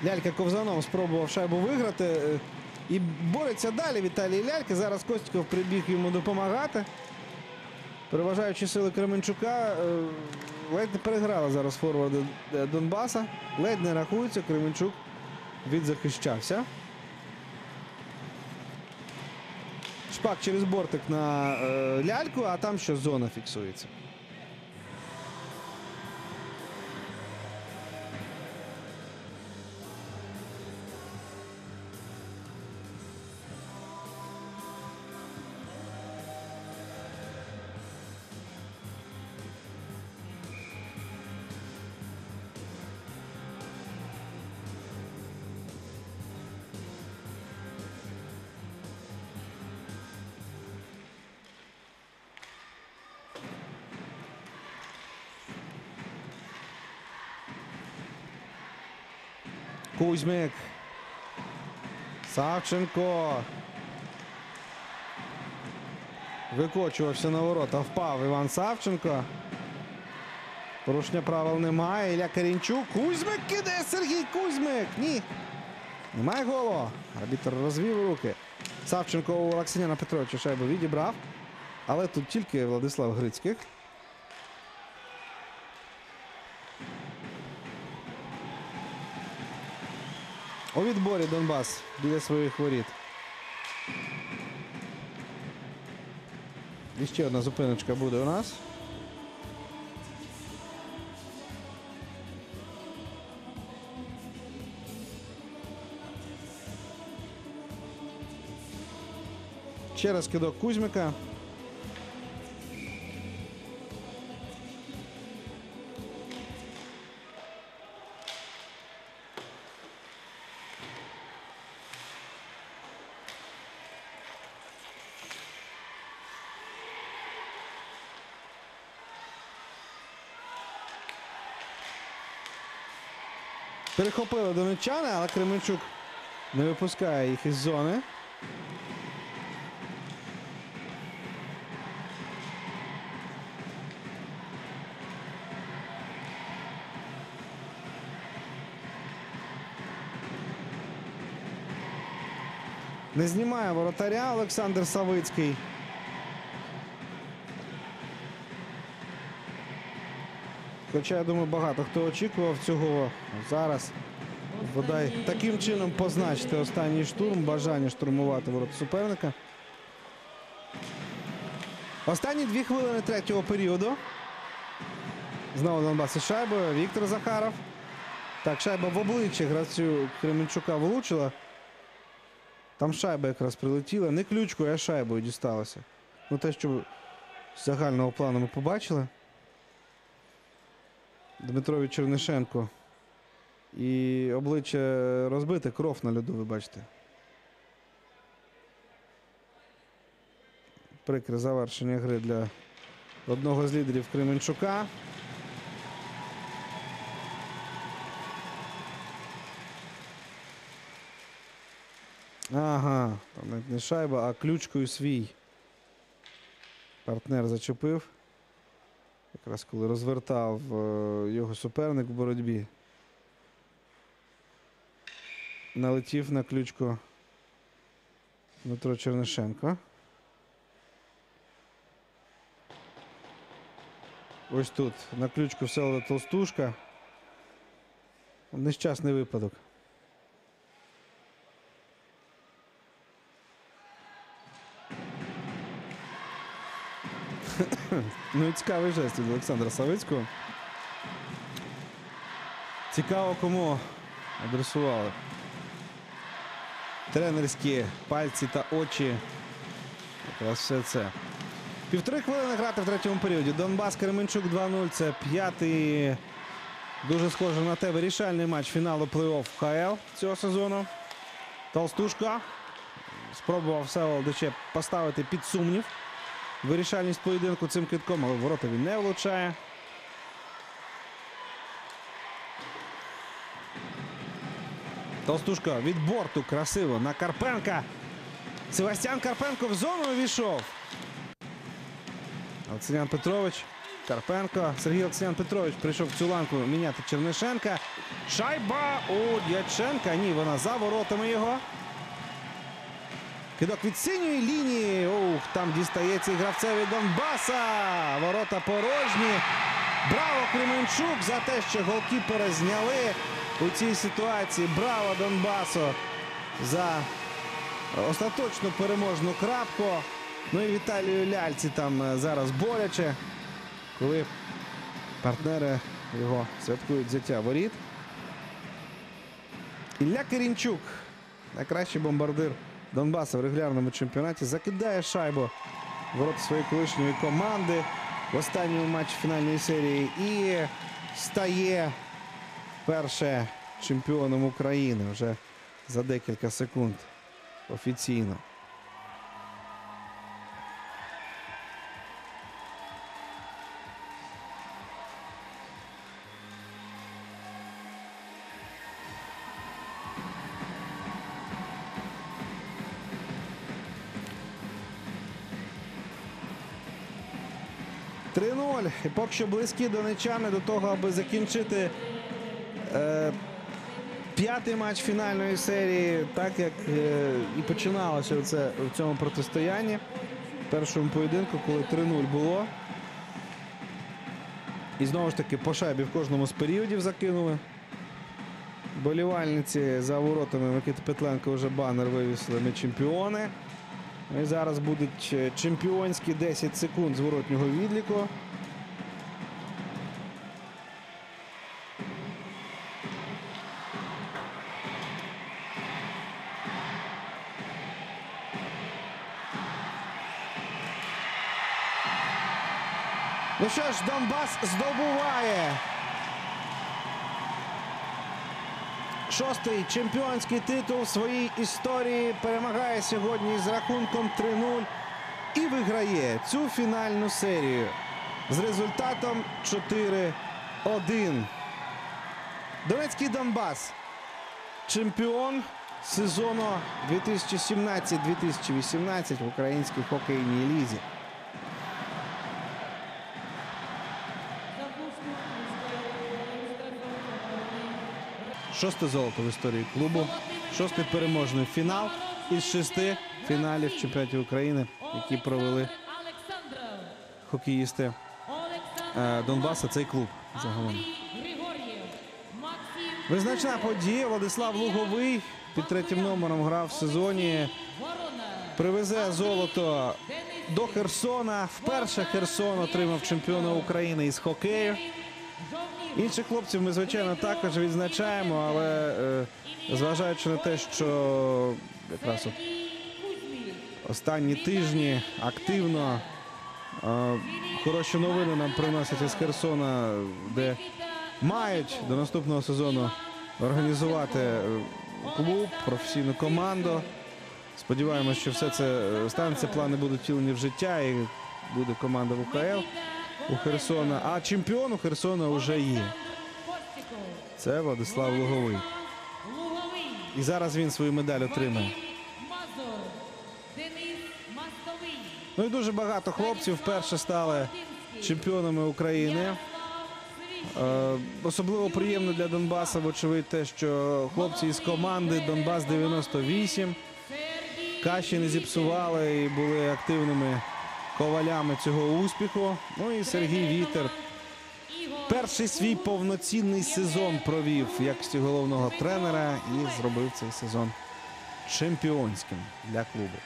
Лялька ковзаном спробував шайбу виграти. е, І бореться далі Віталій Лялька. Зараз Костіков прибіг йому допомагати. Переважаючи сили Кременчука, е, ледь не переграли зараз форварди е, Донбаса. Ледь не рахується, Кременчук відзахищався. Шпак через бортик на ляльку, а там що зона фіксується. Кузьмик. Савченко. Викочувався на ворота. Впав Іван Савченко. Порушення правил немає. Ілля Карінчук. Кузьмик кидає Сергій Кузьмик. Ні. Немає голу. Арбітр розвів руки. Савченко у Олексіняна Петровича шайбу відібрав. Але тут тільки Владислав Грицьких. У відборі Донбас біля своїх воріт. І ще одна зупиночка буде у нас. Ще раз кидок Кузьмика. Перехопили донечани, але Кременчук не випускає їх із зони. Не знімає воротаря Олександр Савицький. Хоча я думаю, багато хто очікував цього зараз. Бодай таким чином позначити останній штурм, бажання штурмувати ворота суперника. Останні дві хвилини третього періоду. Знову Донбас із шайбою. Віктор Захаров. Так, шайба в обличчя гравцю Кременчука влучила. Там шайба якраз прилетіла. Не ключкою, а шайбою дісталася. Ну, те, що з загального плану ми побачили. Дмитрові Чернишенко. І обличчя розбите, кров на льоду, ви бачите. Прикре завершення гри для одного з лідерів Кременчука. Ага, там навіть не шайба, а ключкою свій. Партнер зачепив. Якраз коли розвертав е, його суперник в боротьбі. Налетів на ключку Дмитро Чернишенко. Ось тут на ключку Всеволода Толстушка. нещасний випадок. (coughs) ну і цікавий жест від Олександра Савицького. Цікаво, кому адресували. Тренерські пальці та очі. Якраз все це. Півтори хвилини грати в третьому періоді. Донбас Кременчук 2-0. Це п'ятий. Дуже схоже на те вирішальний матч фіналу плей-офф ХЛ цього сезону. Толстушка спробував Всеволодича поставити під сумнів. Вирішальність поєдинку цим китком, але ворота він не влучає. Толстушка від борту красиво на Карпенка. Себастьян Карпенко в зону увійшов. Олексіян Петрович. Карпенко. Сергій Олексіян Петрович прийшов в цю ланку міняти Чернишенка. Шайба у Дяченка. Ні, вона за воротами його. Кидок від синьої лінії. Ух, там дістається і гравцеві Донбаса. Ворота порожні. Браво Кременчук за те, що голкіпера зняли у цій ситуації. Браво Донбасу за остаточну переможну крапку. Ну і Віталію Ляльці там е, зараз боляче, коли партнери його святкують взяття воріт. Ілля Керінчук, найкращий бомбардир Донбаса в регулярному чемпіонаті, закидає шайбу ворота своєї колишньої команди в останньому матчі фінальної серії і стає перше чемпіоном України вже за декілька секунд офіційно. І поки що близькі донечани до того, аби закінчити е, п'ятий матч фінальної серії, так як е, і починалося це в цьому протистоянні. В першому поєдинку, коли 3-0 було. І знову ж таки по шайбі в кожному з періодів закинули. Болівальниці за воротами Микити Петленко вже банер вивісили. Ми чемпіони. Ну І зараз будуть е, чемпіонські 10 секунд зворотнього відліку. Ну що ж, Донбас здобуває Шостий чемпіонський титул в своїй історії перемагає сьогодні з рахунком 3-0 і виграє цю фінальну серію з результатом 4-1. Донецький Донбас. Чемпіон сезону 2017-2018 в українській хокейній лізі. Шосте золото в історії клубу. Шостий переможний фінал із шести фіналів чемпіонатів України, які провели хокеїсти е, Донбаса. Цей клуб загалом. Визначна подія. Владислав Луговий під третім номером грав в сезоні. Привезе золото до Херсона. Вперше Херсон отримав чемпіона України із хокею. Інших хлопців ми, звичайно, також відзначаємо, але е, зважаючи на те, що якраз останні тижні активно е, хороші новини нам приносять із Херсона, де мають до наступного сезону організувати е, клуб, професійну команду. Сподіваємось, що все це е, станеться, плани будуть втілені в життя і буде команда в УКЛ у Херсона. А чемпіон у Херсона вже є. Це Владислав Луговий. І зараз він свою медаль отримає. Ну і дуже багато хлопців вперше стали чемпіонами України. Е, Особливо приємно для Донбаса, вочевидь, те, що хлопці із команди Донбас 98 Сергій каші не зіпсували і були активними ковалями цього успіху. Ну і Сергій Вітер перший свій повноцінний сезон провів в якості головного тренера і зробив цей сезон чемпіонським для клубу.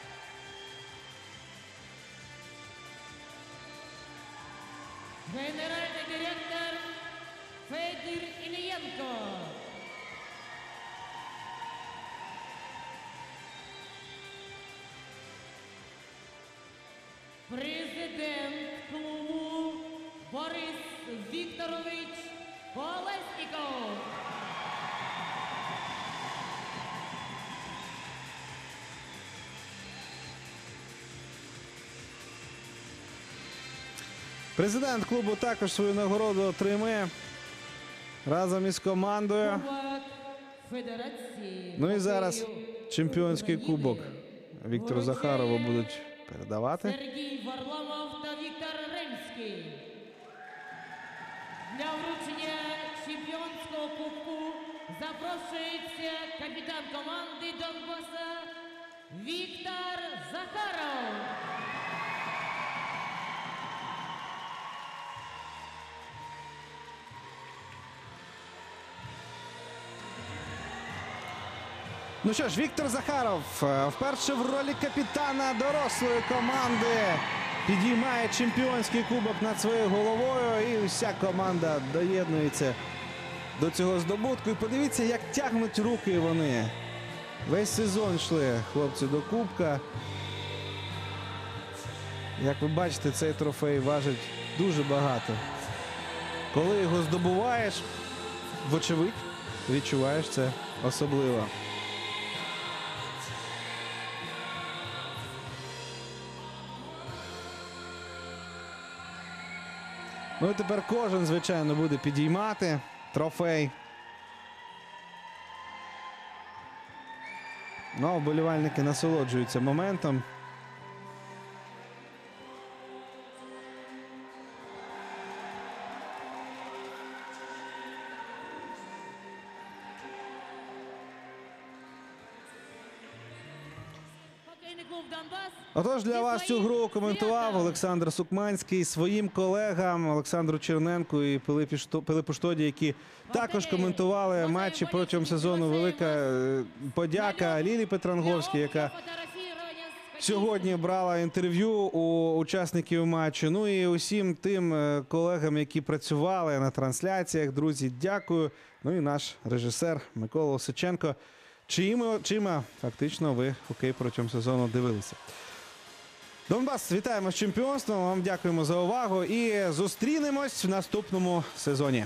Генеральний Вікторович Колесніков. Президент клубу також свою нагороду отримує разом із командою. Ну і зараз чемпіонський кубок Віктору Захарову будуть передавати. Для вручення чемпіонського кубку запрошується капітан команди Донбаса Віктор Захаров. Ну що ж, Віктор Захаров е, вперше в ролі капітана дорослої команди підіймає чемпіонський кубок над своєю головою, і вся команда доєднується до цього здобутку. І подивіться, як тягнуть руки вони. Весь сезон йшли хлопці до кубка. Як ви бачите, цей трофей важить дуже багато. Коли його здобуваєш, вочевидь, відчуваєш це особливо. Ну і тепер кожен, звичайно, буде підіймати трофей. Ну, а вболівальники насолоджуються моментом. Отож, для вас цю гру коментував. Олександр Сукманський своїм колегам Олександру Черненку і Пилипу Штоді, які також коментували матчі протягом сезону. Велика е, подяка Лілі Петранговській, яка сьогодні брала інтерв'ю у учасників матчу. Ну і усім тим е, колегам, які працювали на трансляціях. Друзі, дякую. Ну і наш режисер Микола Осиченко. Чиїми очима фактично ви хокей протягом сезону дивилися. Донбас, вітаємо з чемпіонством. Вам дякуємо за увагу і зустрінемось в наступному сезоні.